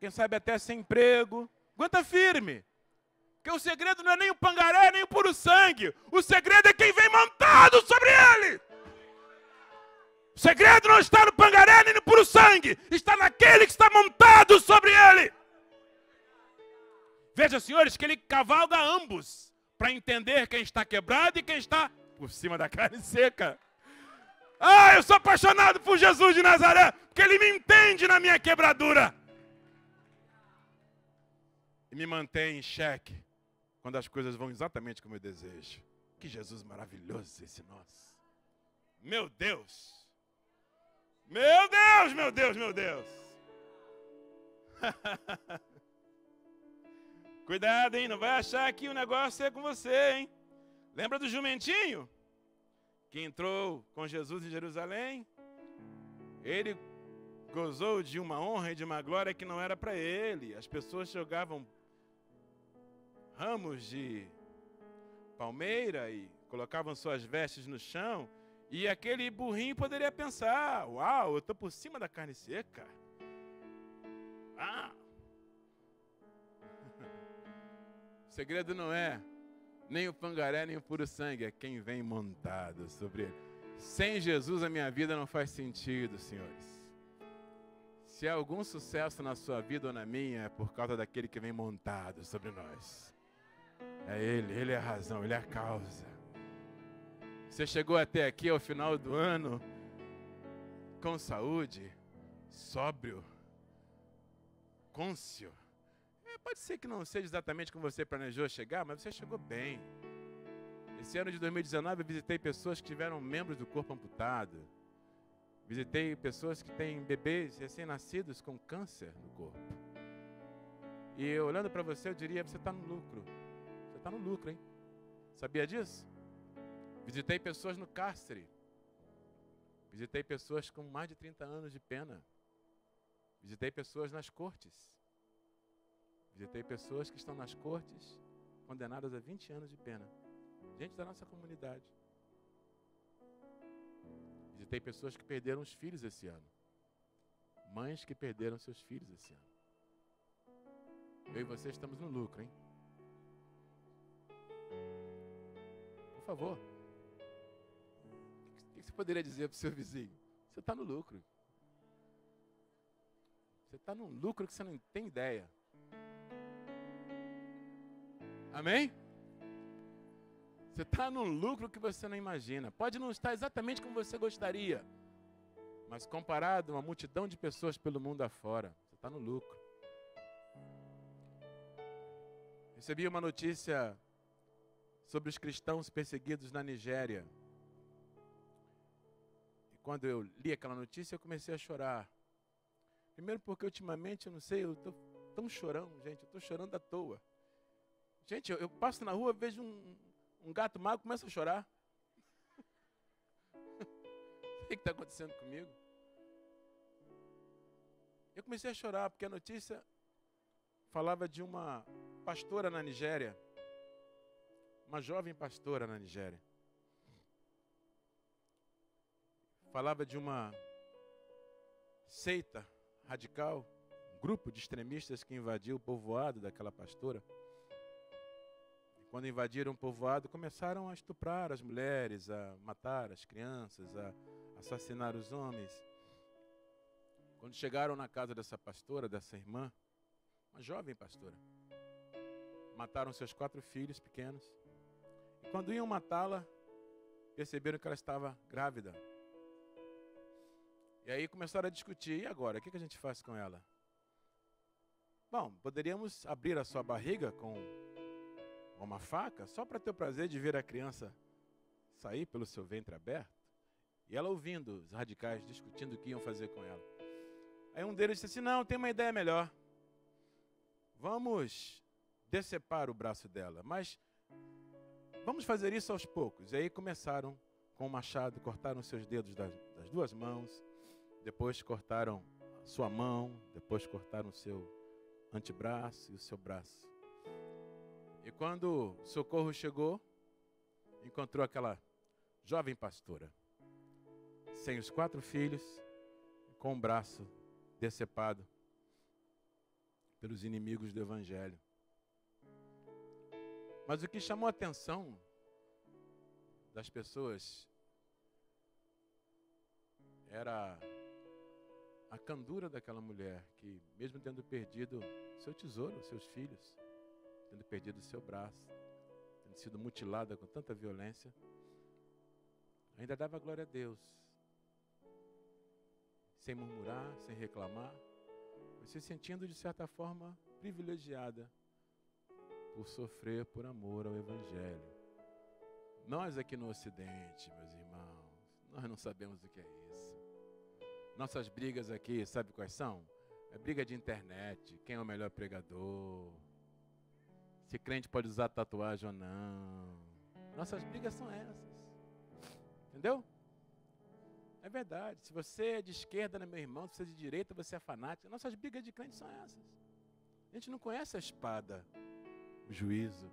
quem sabe até sem emprego. Aguenta firme. Porque o segredo não é nem o pangaré, nem o puro sangue. O segredo é quem vem montado sobre ele. O segredo não está no pangaré nem no puro sangue. Está naquele que está montado sobre ele. Veja, senhores, que ele cavalga ambos para entender quem está quebrado e quem está por cima da carne seca. Ah, eu sou apaixonado por Jesus de Nazaré, porque ele me entende na minha quebradura. E me mantém em xeque quando as coisas vão exatamente como eu desejo. Que Jesus maravilhoso esse nosso. Meu Deus. Meu Deus, meu Deus, meu Deus. Cuidado, hein? Não vai achar que o negócio é com você, hein? Lembra do jumentinho? Que entrou com Jesus em Jerusalém? Ele gozou de uma honra e de uma glória que não era para ele. As pessoas jogavam ramos de palmeira e colocavam suas vestes no chão. E aquele burrinho poderia pensar: Uau, eu estou por cima da carne seca. Ah! O segredo não é nem o pangaré, nem o puro sangue, é quem vem montado sobre ele. Sem Jesus a minha vida não faz sentido, senhores. Se há algum sucesso na sua vida ou na minha, é por causa daquele que vem montado sobre nós. É Ele, Ele é a razão, Ele é a causa. Você chegou até aqui ao final do ano com saúde, sóbrio, côncio. É, pode ser que não seja exatamente como você planejou chegar, mas você chegou bem. Esse ano de 2019 eu visitei pessoas que tiveram membros do corpo amputado. Visitei pessoas que têm bebês recém-nascidos com câncer no corpo. E olhando para você, eu diria: você está no lucro. Você está no lucro, hein? Sabia disso? Visitei pessoas no cárcere. Visitei pessoas com mais de 30 anos de pena. Visitei pessoas nas cortes. Visitei pessoas que estão nas cortes condenadas a 20 anos de pena. Gente da nossa comunidade. Visitei pessoas que perderam os filhos esse ano. Mães que perderam seus filhos esse ano. Eu e você estamos no lucro, hein? Por favor. Você poderia dizer para o seu vizinho? Você está no lucro. Você está num lucro que você não tem ideia. Amém? Você está num lucro que você não imagina. Pode não estar exatamente como você gostaria, mas comparado a uma multidão de pessoas pelo mundo afora, você está no lucro. Recebi uma notícia sobre os cristãos perseguidos na Nigéria. Quando eu li aquela notícia, eu comecei a chorar. Primeiro porque ultimamente, eu não sei, eu estou tão chorando, gente, eu estou chorando à toa. Gente, eu, eu, passo na rua, vejo um, um gato magro, começa a chorar. o que está acontecendo comigo? Eu comecei a chorar porque a notícia falava de uma pastora na Nigéria, uma jovem pastora na Nigéria. Falava de uma seita radical, um grupo de extremistas que invadiu o povoado daquela pastora. E quando invadiram o povoado, começaram a estuprar as mulheres, a matar as crianças, a assassinar os homens. Quando chegaram na casa dessa pastora, dessa irmã, uma jovem pastora, mataram seus quatro filhos pequenos. E quando iam matá-la, perceberam que ela estava grávida. E aí começaram a discutir, e agora? O que a gente faz com ela? Bom, poderíamos abrir a sua barriga com uma faca, só para ter o prazer de ver a criança sair pelo seu ventre aberto. E ela ouvindo os radicais discutindo o que iam fazer com ela. Aí um deles disse assim: Não, tem uma ideia melhor. Vamos decepar o braço dela, mas vamos fazer isso aos poucos. E aí começaram com o machado, cortaram seus dedos das, das duas mãos, depois cortaram sua mão, depois cortaram o seu antebraço e o seu braço. E quando o socorro chegou, encontrou aquela jovem pastora, sem os quatro filhos, com o braço decepado pelos inimigos do Evangelho. Mas o que chamou a atenção das pessoas era a candura daquela mulher que, mesmo tendo perdido seu tesouro, seus filhos, tendo perdido seu braço, tendo sido mutilada com tanta violência, ainda dava glória a Deus, sem murmurar, sem reclamar, mas se sentindo de certa forma privilegiada por sofrer por amor ao Evangelho. Nós aqui no Ocidente, meus irmãos, nós não sabemos o que é isso. Nossas brigas aqui, sabe quais são? É briga de internet, quem é o melhor pregador, se crente pode usar tatuagem ou não. Nossas brigas são essas. Entendeu? É verdade. Se você é de esquerda, né, meu irmão, se você é de direita, você é fanático. Nossas brigas de crente são essas. A gente não conhece a espada, o juízo,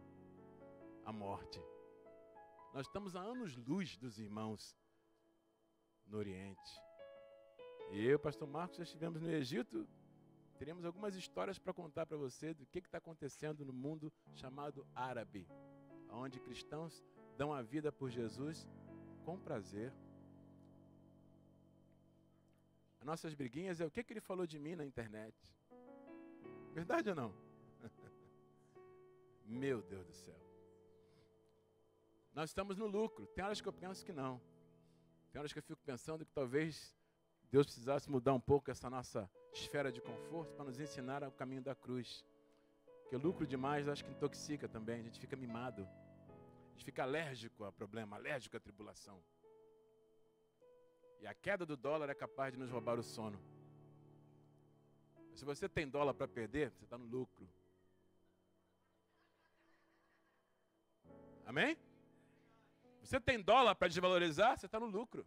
a morte. Nós estamos a anos-luz dos irmãos no Oriente. E eu, pastor Marcos, já estivemos no Egito. Teremos algumas histórias para contar para você do que está acontecendo no mundo chamado árabe, onde cristãos dão a vida por Jesus com prazer. As nossas briguinhas é o que, que ele falou de mim na internet. Verdade ou não? Meu Deus do céu. Nós estamos no lucro. Tem horas que eu penso que não. Tem horas que eu fico pensando que talvez Deus precisasse mudar um pouco essa nossa esfera de conforto para nos ensinar o caminho da cruz. Porque lucro demais acho que intoxica também, a gente fica mimado. A gente fica alérgico a problema, alérgico à tribulação. E a queda do dólar é capaz de nos roubar o sono. Mas se você tem dólar para perder, você está no lucro. Amém? Você tem dólar para desvalorizar, você está no lucro.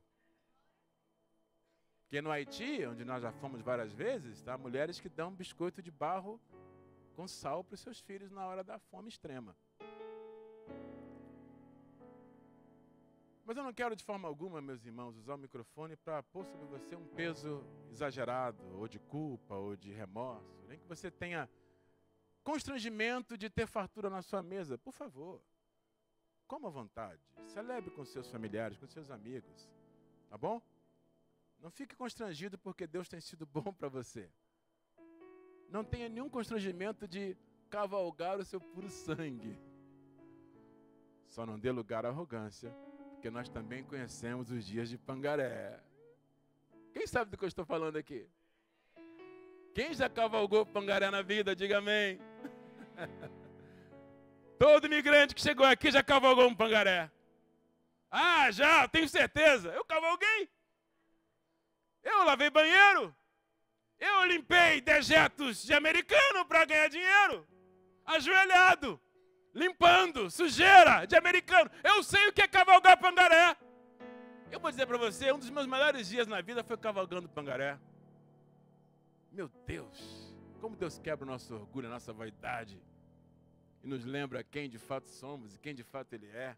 Porque no Haiti, onde nós já fomos várias vezes, tá mulheres que dão biscoito de barro com sal para os seus filhos na hora da fome extrema. Mas eu não quero de forma alguma, meus irmãos, usar o microfone para pôr sobre você um peso exagerado, ou de culpa, ou de remorso. Nem que você tenha constrangimento de ter fartura na sua mesa. Por favor, coma à vontade. Celebre com seus familiares, com seus amigos. Tá bom? Não fique constrangido porque Deus tem sido bom para você. Não tenha nenhum constrangimento de cavalgar o seu puro sangue. Só não dê lugar à arrogância, porque nós também conhecemos os dias de Pangaré. Quem sabe do que eu estou falando aqui? Quem já cavalgou Pangaré na vida, diga amém. Todo imigrante que chegou aqui já cavalgou um Pangaré. Ah, já, tenho certeza. Eu cavalguei. Eu lavei banheiro. Eu limpei dejetos de americano para ganhar dinheiro. Ajoelhado, limpando sujeira de americano. Eu sei o que é cavalgar pangaré. Eu vou dizer para você, um dos meus melhores dias na vida foi cavalgando pangaré. Meu Deus, como Deus quebra o nosso orgulho, a nossa vaidade e nos lembra quem de fato somos e quem de fato Ele é.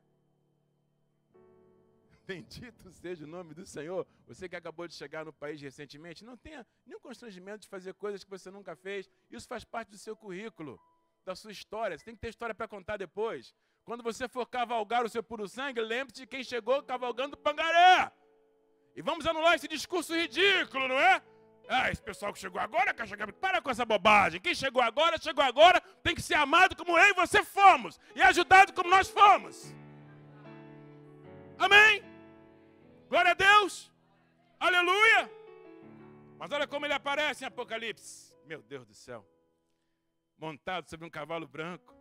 Bendito seja o nome do Senhor. Você que acabou de chegar no país recentemente, não tenha nenhum constrangimento de fazer coisas que você nunca fez. Isso faz parte do seu currículo, da sua história. Você tem que ter história para contar depois. Quando você for cavalgar o seu puro sangue, lembre-se de quem chegou cavalgando pangaré. E vamos anular esse discurso ridículo, não é? Ah, esse pessoal que chegou agora quer chegar. Para com essa bobagem. Quem chegou agora, chegou agora, tem que ser amado como eu e você fomos. E ajudado como nós fomos. Amém? Glória a Deus. Aleluia. Mas olha como ele aparece em Apocalipse. Meu Deus do céu. Montado sobre um cavalo branco.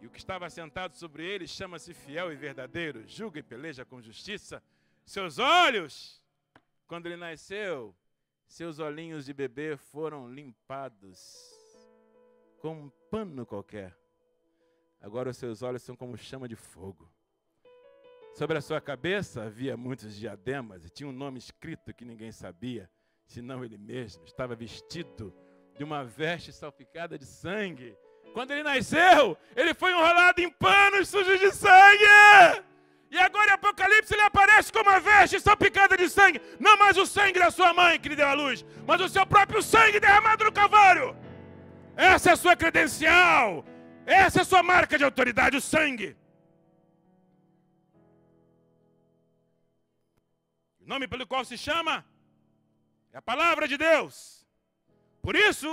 E o que estava sentado sobre ele chama-se fiel e verdadeiro, julga e peleja com justiça. Seus olhos, quando ele nasceu, seus olhinhos de bebê foram limpados com um pano qualquer. Agora os seus olhos são como chama de fogo. Sobre a sua cabeça havia muitos diademas e tinha um nome escrito que ninguém sabia, senão ele mesmo. Estava vestido de uma veste salpicada de sangue. Quando ele nasceu, ele foi enrolado em panos sujos de sangue. E agora em Apocalipse ele aparece com uma veste salpicada de sangue. Não mais o sangue da sua mãe que lhe deu a luz, mas o seu próprio sangue derramado no cavalo. Essa é a sua credencial. Essa é a sua marca de autoridade, o sangue. Nome pelo qual se chama é a palavra de Deus. Por isso,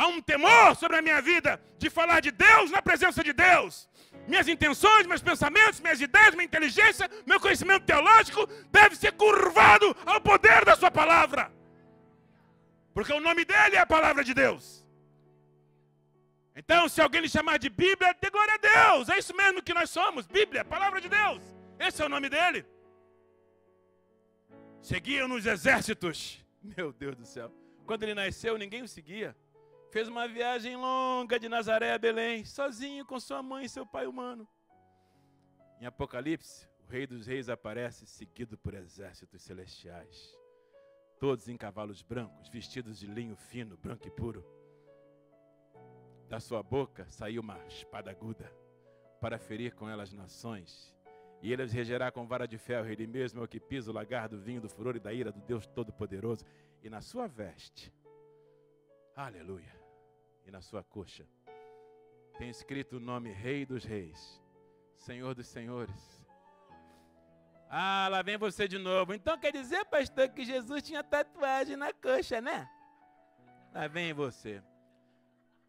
há um temor sobre a minha vida de falar de Deus na presença de Deus. Minhas intenções, meus pensamentos, minhas ideias, minha inteligência, meu conhecimento teológico deve ser curvado ao poder da Sua palavra. Porque o nome dele é a palavra de Deus. Então, se alguém lhe chamar de Bíblia, dê glória a Deus. É isso mesmo que nós somos, Bíblia, palavra de Deus. Esse é o nome dele. Seguiam nos exércitos. Meu Deus do céu. Quando ele nasceu, ninguém o seguia. Fez uma viagem longa de Nazaré a Belém, sozinho com sua mãe e seu pai humano. Em Apocalipse, o Rei dos Reis aparece seguido por exércitos celestiais, todos em cavalos brancos, vestidos de linho fino, branco e puro. Da sua boca saiu uma espada aguda para ferir com ela as nações. E ele as regerá com vara de ferro, ele mesmo é o que pisa o lagar do vinho, do furor e da ira do Deus Todo-Poderoso. E na sua veste, aleluia, e na sua coxa, tem escrito o nome Rei dos Reis, Senhor dos Senhores. Ah, lá vem você de novo. Então quer dizer, pastor, que Jesus tinha tatuagem na coxa, né? Lá vem você.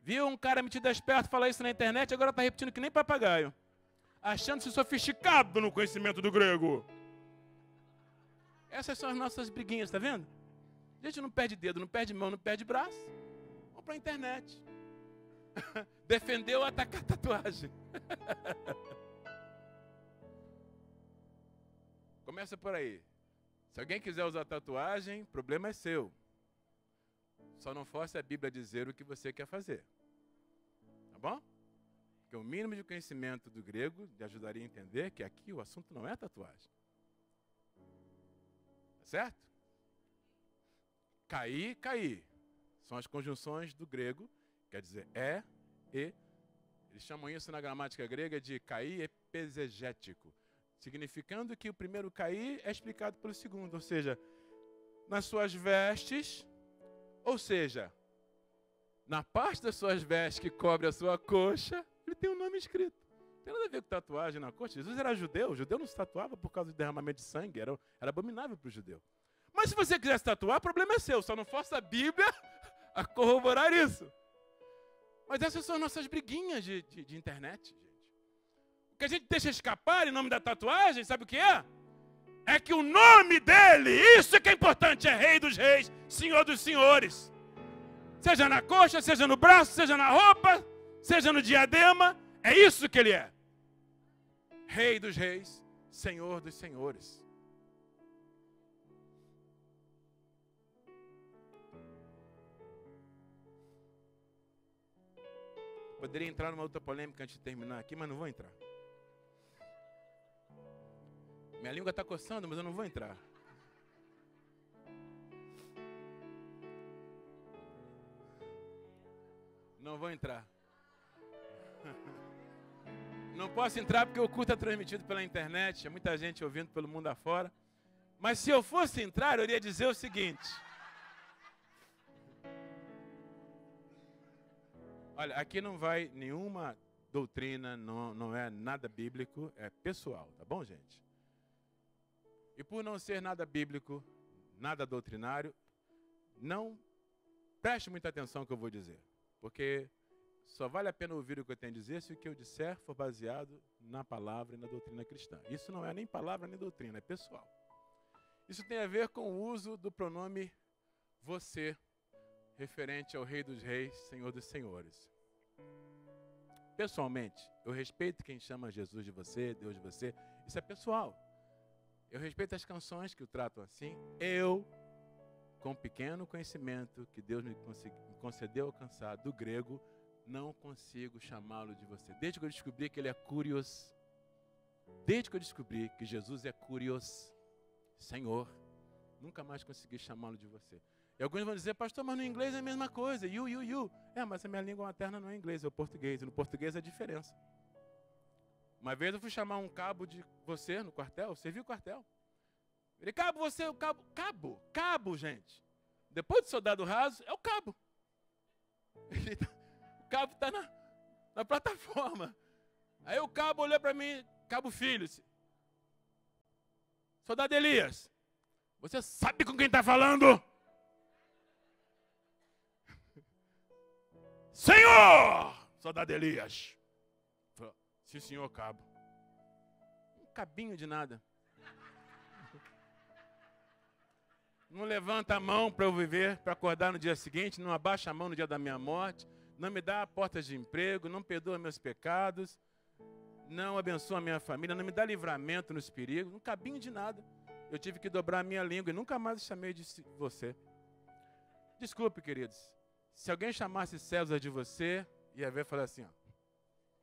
Viu um cara metido esperto falar isso na internet, agora está repetindo que nem papagaio. Achando-se sofisticado no conhecimento do grego. Essas são as nossas briguinhas, tá vendo? A gente não perde dedo, não perde mão, não perde braço. Vamos para a internet. Defendeu atacar tatuagem. Começa por aí. Se alguém quiser usar tatuagem, problema é seu. Só não force a Bíblia a dizer o que você quer fazer. Tá bom? Porque o mínimo de conhecimento do grego lhe ajudaria a entender que aqui o assunto não é tatuagem. Tá certo? Cair, cair. São as conjunções do grego, quer dizer é, e. Eles chamam isso na gramática grega de cair epesegético, significando que o primeiro cair é explicado pelo segundo, ou seja, nas suas vestes ou seja, na parte das suas vestes que cobre a sua coxa, tem um nome escrito. Não tem nada a ver com tatuagem na coxa. Jesus era judeu, o judeu não se tatuava por causa do derramamento de sangue, era, era abominável para o judeu. Mas se você quiser se tatuar, o problema é seu, só não força a Bíblia a corroborar isso. Mas essas são as nossas briguinhas de, de, de internet, gente. O que a gente deixa escapar em nome da tatuagem, sabe o que é? é que o nome dele, isso é que é importante, é Rei dos Reis, Senhor dos Senhores. Seja na coxa, seja no braço, seja na roupa, seja no diadema, é isso que ele é. Rei dos Reis, Senhor dos Senhores. Poderia entrar numa outra polêmica antes de terminar aqui, mas não vou entrar. Minha língua está coçando, mas eu não vou entrar. Não vou entrar. Não posso entrar porque o culto é transmitido pela internet, é muita gente ouvindo pelo mundo afora. Mas se eu fosse entrar, eu iria dizer o seguinte. Olha, aqui não vai nenhuma doutrina, não, não é nada bíblico, é pessoal, tá bom, gente? E por não ser nada bíblico, nada doutrinário, não preste muita atenção no que eu vou dizer, porque só vale a pena ouvir o que eu tenho a dizer se o que eu disser for baseado na palavra e na doutrina cristã. Isso não é nem palavra nem doutrina, é pessoal. Isso tem a ver com o uso do pronome você, referente ao Rei dos Reis, Senhor dos Senhores. Pessoalmente, eu respeito quem chama Jesus de você, Deus de você. Isso é pessoal. Eu respeito as canções que o tratam assim. Eu, com pequeno conhecimento que Deus me concedeu alcançar do grego, não consigo chamá-lo de você. Desde que eu descobri que ele é curios, desde que eu descobri que Jesus é curios, Senhor, nunca mais consegui chamá-lo de você. E alguns vão dizer, pastor, mas no inglês é a mesma coisa, you, you, you. É, mas a minha língua materna não é inglês, é o português. E no português é a diferença. Uma vez eu fui chamar um cabo de você no quartel, viu o quartel? Ele, cabo, você, o cabo. Cabo, cabo, gente. Depois do soldado raso, é o cabo. Ele, tá, cabo está na, na plataforma. Aí o cabo olhou para mim, cabo filho. Soldado Elias, você sabe com quem está falando? Senhor! Soldado Elias. Sim, senhor, cabo. Um cabinho de nada. Não levanta a mão para eu viver, para acordar no dia seguinte, não abaixa a mão no dia da minha morte, não me dá portas de emprego, não perdoa meus pecados, não abençoa minha família, não me dá livramento nos perigos, um cabinho de nada. Eu tive que dobrar a minha língua e nunca mais chamei de você. Desculpe, queridos. Se alguém chamasse César de você, ia ver e falar assim: ó,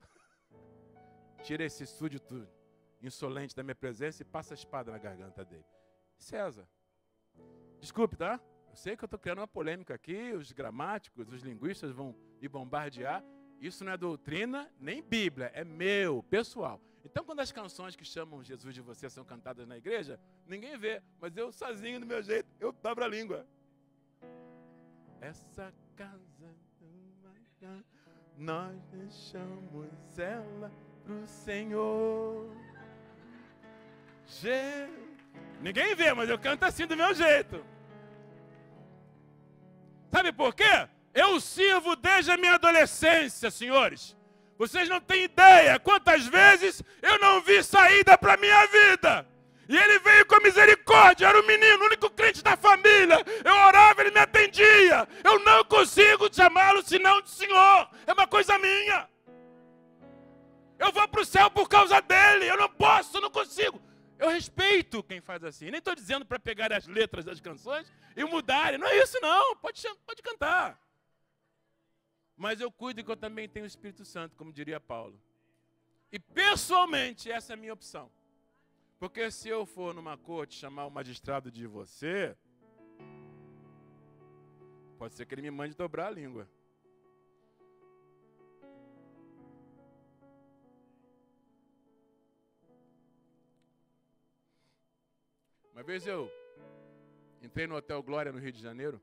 Tira esse estúdio tudo. insolente da minha presença e passa a espada na garganta dele. César. Desculpe, tá? Eu sei que eu estou criando uma polêmica aqui, os gramáticos, os linguistas vão me bombardear. Isso não é doutrina nem Bíblia, é meu, pessoal. Então, quando as canções que chamam Jesus de você são cantadas na igreja, ninguém vê, mas eu sozinho, do meu jeito, eu dobro a língua. Essa casa, nós deixamos ela pro Senhor. Ninguém vê, mas eu canto assim do meu jeito. Sabe por quê? Eu sirvo desde a minha adolescência, senhores. Vocês não têm ideia quantas vezes eu não vi saída para minha vida. E ele veio com misericórdia, era o menino, o único crente da família. Eu orava, ele me atendia. Eu não consigo chamá-lo senão de Senhor. É uma coisa minha. Eu vou para o céu por causa dele. Eu não posso, não consigo. Eu respeito quem faz assim. Nem estou dizendo para pegar as letras das canções e mudarem. Não é isso, não. Pode, pode cantar. Mas eu cuido que eu também tenho o Espírito Santo, como diria Paulo. E pessoalmente, essa é a minha opção. Porque se eu for numa corte chamar o magistrado de você, pode ser que ele me mande dobrar a língua. Uma vez eu entrei no Hotel Glória no Rio de Janeiro.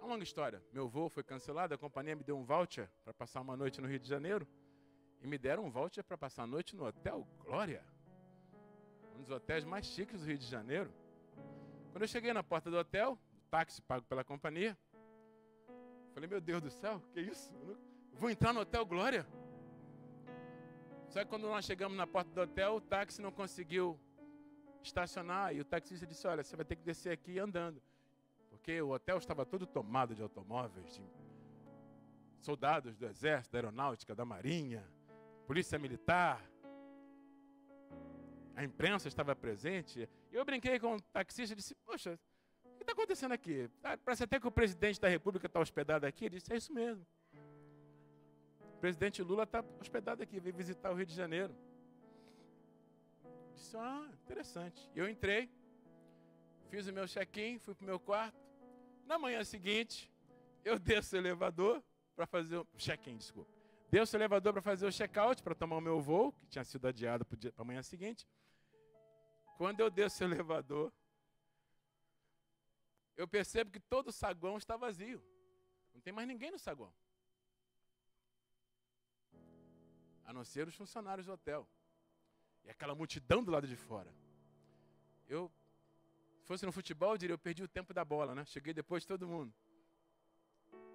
É uma longa história. Meu voo foi cancelado, a companhia me deu um voucher para passar uma noite no Rio de Janeiro. E me deram um voucher para passar a noite no Hotel Glória. Um dos hotéis mais chiques do Rio de Janeiro. Quando eu cheguei na porta do hotel, táxi pago pela companhia, falei, meu Deus do céu, que isso? Vou entrar no Hotel Glória? Só que quando nós chegamos na porta do hotel, o táxi não conseguiu estacionar e o taxista disse: Olha, você vai ter que descer aqui andando porque o hotel estava todo tomado de automóveis, de soldados do exército, da aeronáutica, da marinha, polícia militar. A imprensa estava presente. E eu brinquei com o taxista e disse: Poxa, o que está acontecendo aqui? Ah, parece até que o presidente da República está hospedado aqui. Ele disse: É isso mesmo. O presidente Lula está hospedado aqui, veio visitar o Rio de Janeiro. disse: Ah, interessante. E eu entrei, fiz o meu check-in, fui para o meu quarto. Na manhã seguinte, eu desço o elevador para fazer o check-in, desculpa. Desço o elevador para fazer o check-out, para tomar o meu voo, que tinha sido adiado para a manhã seguinte. Quando eu desço o elevador, eu percebo que todo o saguão está vazio. Não tem mais ninguém no saguão. A não ser os funcionários do hotel. E aquela multidão do lado de fora. Eu fosse no futebol, eu diria, eu perdi o tempo da bola, né? Cheguei depois de todo mundo.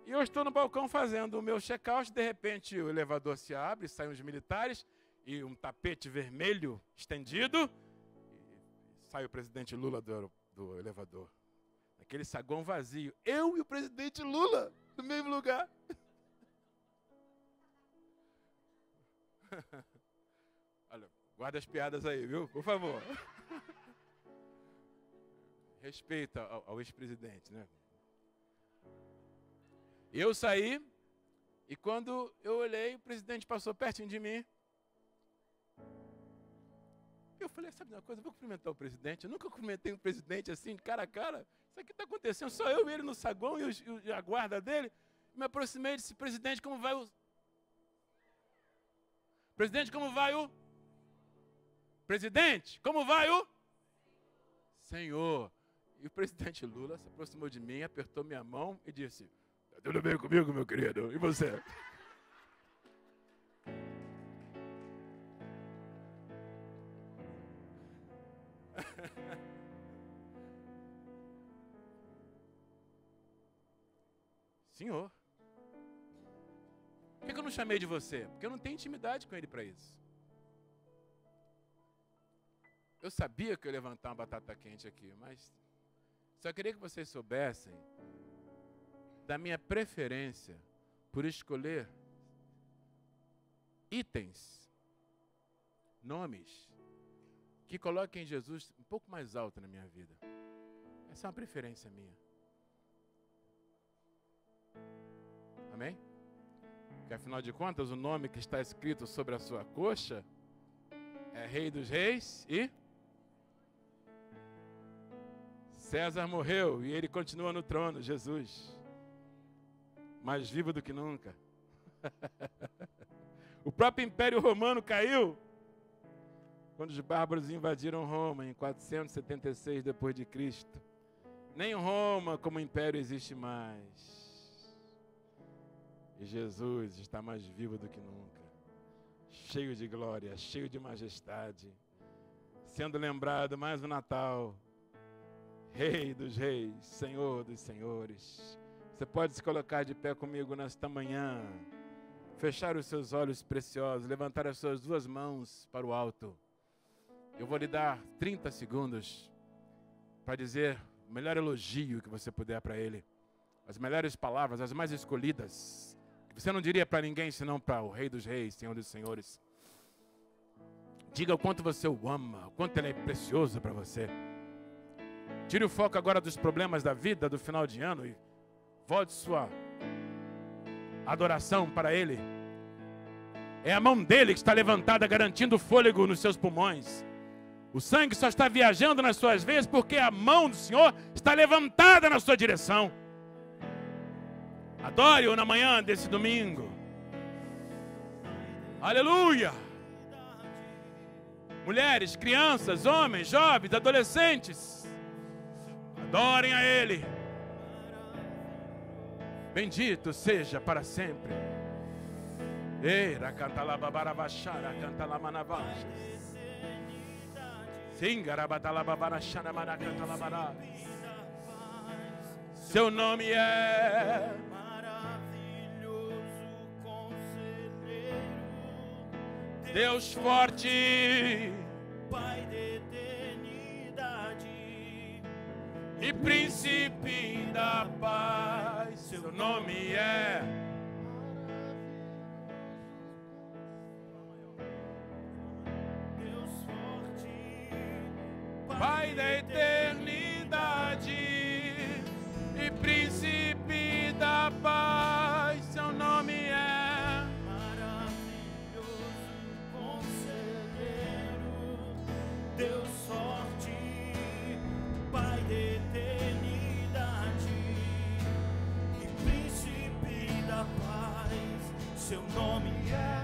E eu estou no balcão fazendo o meu check-out, de repente o elevador se abre, saem os militares e um tapete vermelho estendido. Sai o presidente Lula do, do elevador. Aquele saguão vazio. Eu e o presidente Lula no mesmo lugar. Olha, guarda as piadas aí, viu? Por favor respeito ao, ao ex-presidente, né? Eu saí e quando eu olhei, o presidente passou pertinho de mim. Eu falei, sabe uma coisa, vou cumprimentar o presidente. Eu nunca cumprimentei um presidente assim, de cara a cara. Isso aqui está acontecendo, só eu e ele no saguão e, e a guarda dele. Me aproximei e disse, presidente, como vai o... Presidente, como vai o... Presidente, como vai o... Senhor, e o presidente Lula se aproximou de mim, apertou minha mão e disse: tá Tudo bem comigo, meu querido? E você? Senhor, por que eu não chamei de você? Porque eu não tenho intimidade com ele para isso. Eu sabia que eu ia levantar uma batata quente aqui, mas só queria que vocês soubessem da minha preferência por escolher itens, nomes, que coloquem Jesus um pouco mais alto na minha vida. Essa é uma preferência minha. Amém? Porque afinal de contas, o nome que está escrito sobre a sua coxa é Rei dos Reis e César morreu e ele continua no trono, Jesus. Mais vivo do que nunca. o próprio Império Romano caiu quando os bárbaros invadiram Roma em 476 depois de Cristo. Nem Roma como império existe mais. E Jesus está mais vivo do que nunca. Cheio de glória, cheio de majestade. Sendo lembrado mais um Natal. Rei dos reis, Senhor dos senhores. Você pode se colocar de pé comigo nesta manhã. Fechar os seus olhos preciosos, levantar as suas duas mãos para o alto. Eu vou lhe dar 30 segundos para dizer o melhor elogio que você puder para ele. As melhores palavras, as mais escolhidas. Que você não diria para ninguém senão para o Rei dos Reis, Senhor dos Senhores. Diga o quanto você o ama, o quanto ele é precioso para você. Tire o foco agora dos problemas da vida do final de ano e volte sua adoração para ele. É a mão dele que está levantada, garantindo fôlego nos seus pulmões. O sangue só está viajando nas suas veias porque a mão do Senhor está levantada na sua direção. Adore-o na manhã desse domingo. Aleluia! Mulheres, crianças, homens, jovens, adolescentes, adorem a Ele. Bendito seja para sempre. Eira cantalababarabaxara, cantalamanabaxas. Seu nome é maravilhoso conselheiro, Deus forte, Pai de e príncipe da paz. Seu nome é Pai da eternidade seu nome é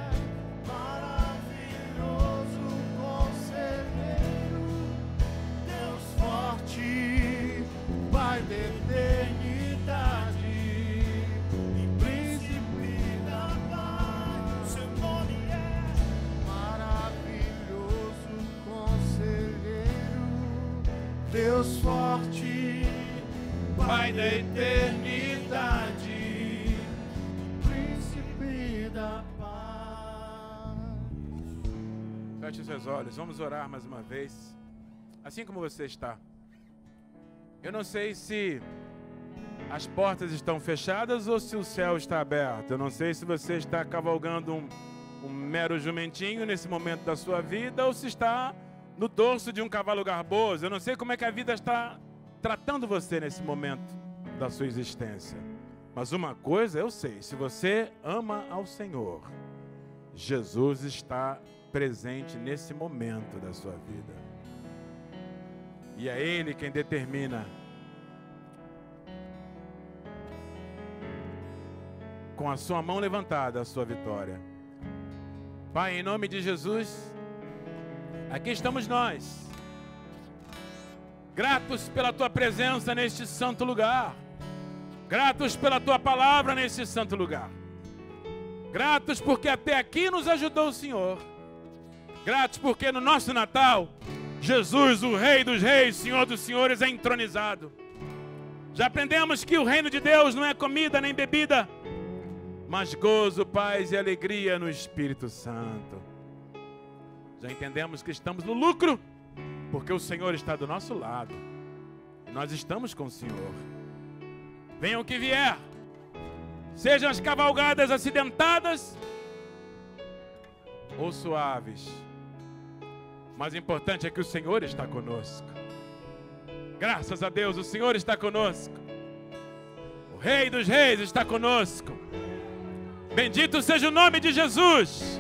Pai da eternidade e príncipe da paz. Seu nome é maravilhoso conselheiro, Deus forte, Pai da eternidade Olhos, vamos orar mais uma vez. Assim como você está. Eu não sei se as portas estão fechadas ou se o céu está aberto. Eu não sei se você está cavalgando um, um mero jumentinho nesse momento da sua vida ou se está no dorso de um cavalo garboso. Eu não sei como é que a vida está tratando você nesse momento da sua existência. Mas uma coisa eu sei: se você ama ao Senhor, Jesus está presente nesse momento da sua vida. E é Ele quem determina. Com a sua mão levantada, a sua vitória. Pai, em nome de Jesus, aqui estamos nós, gratos pela tua presença neste santo lugar, gratos pela tua palavra neste santo lugar, gratos porque até aqui nos ajudou o Senhor, gratos porque no nosso Natal Jesus, o Rei dos Reis, Senhor dos Senhores, é entronizado. Já aprendemos que o reino de Deus não é comida nem bebida, mas gozo, paz e alegria no Espírito Santo. Já entendemos que estamos no lucro, porque o Senhor está do nosso lado. E nós estamos com o Senhor. Venha o que vier, sejam as cavalgadas acidentadas ou suaves mas importante é que o Senhor está conosco. Graças a Deus, o Senhor está conosco. O Rei dos Reis está conosco. Bendito seja o nome de Jesus.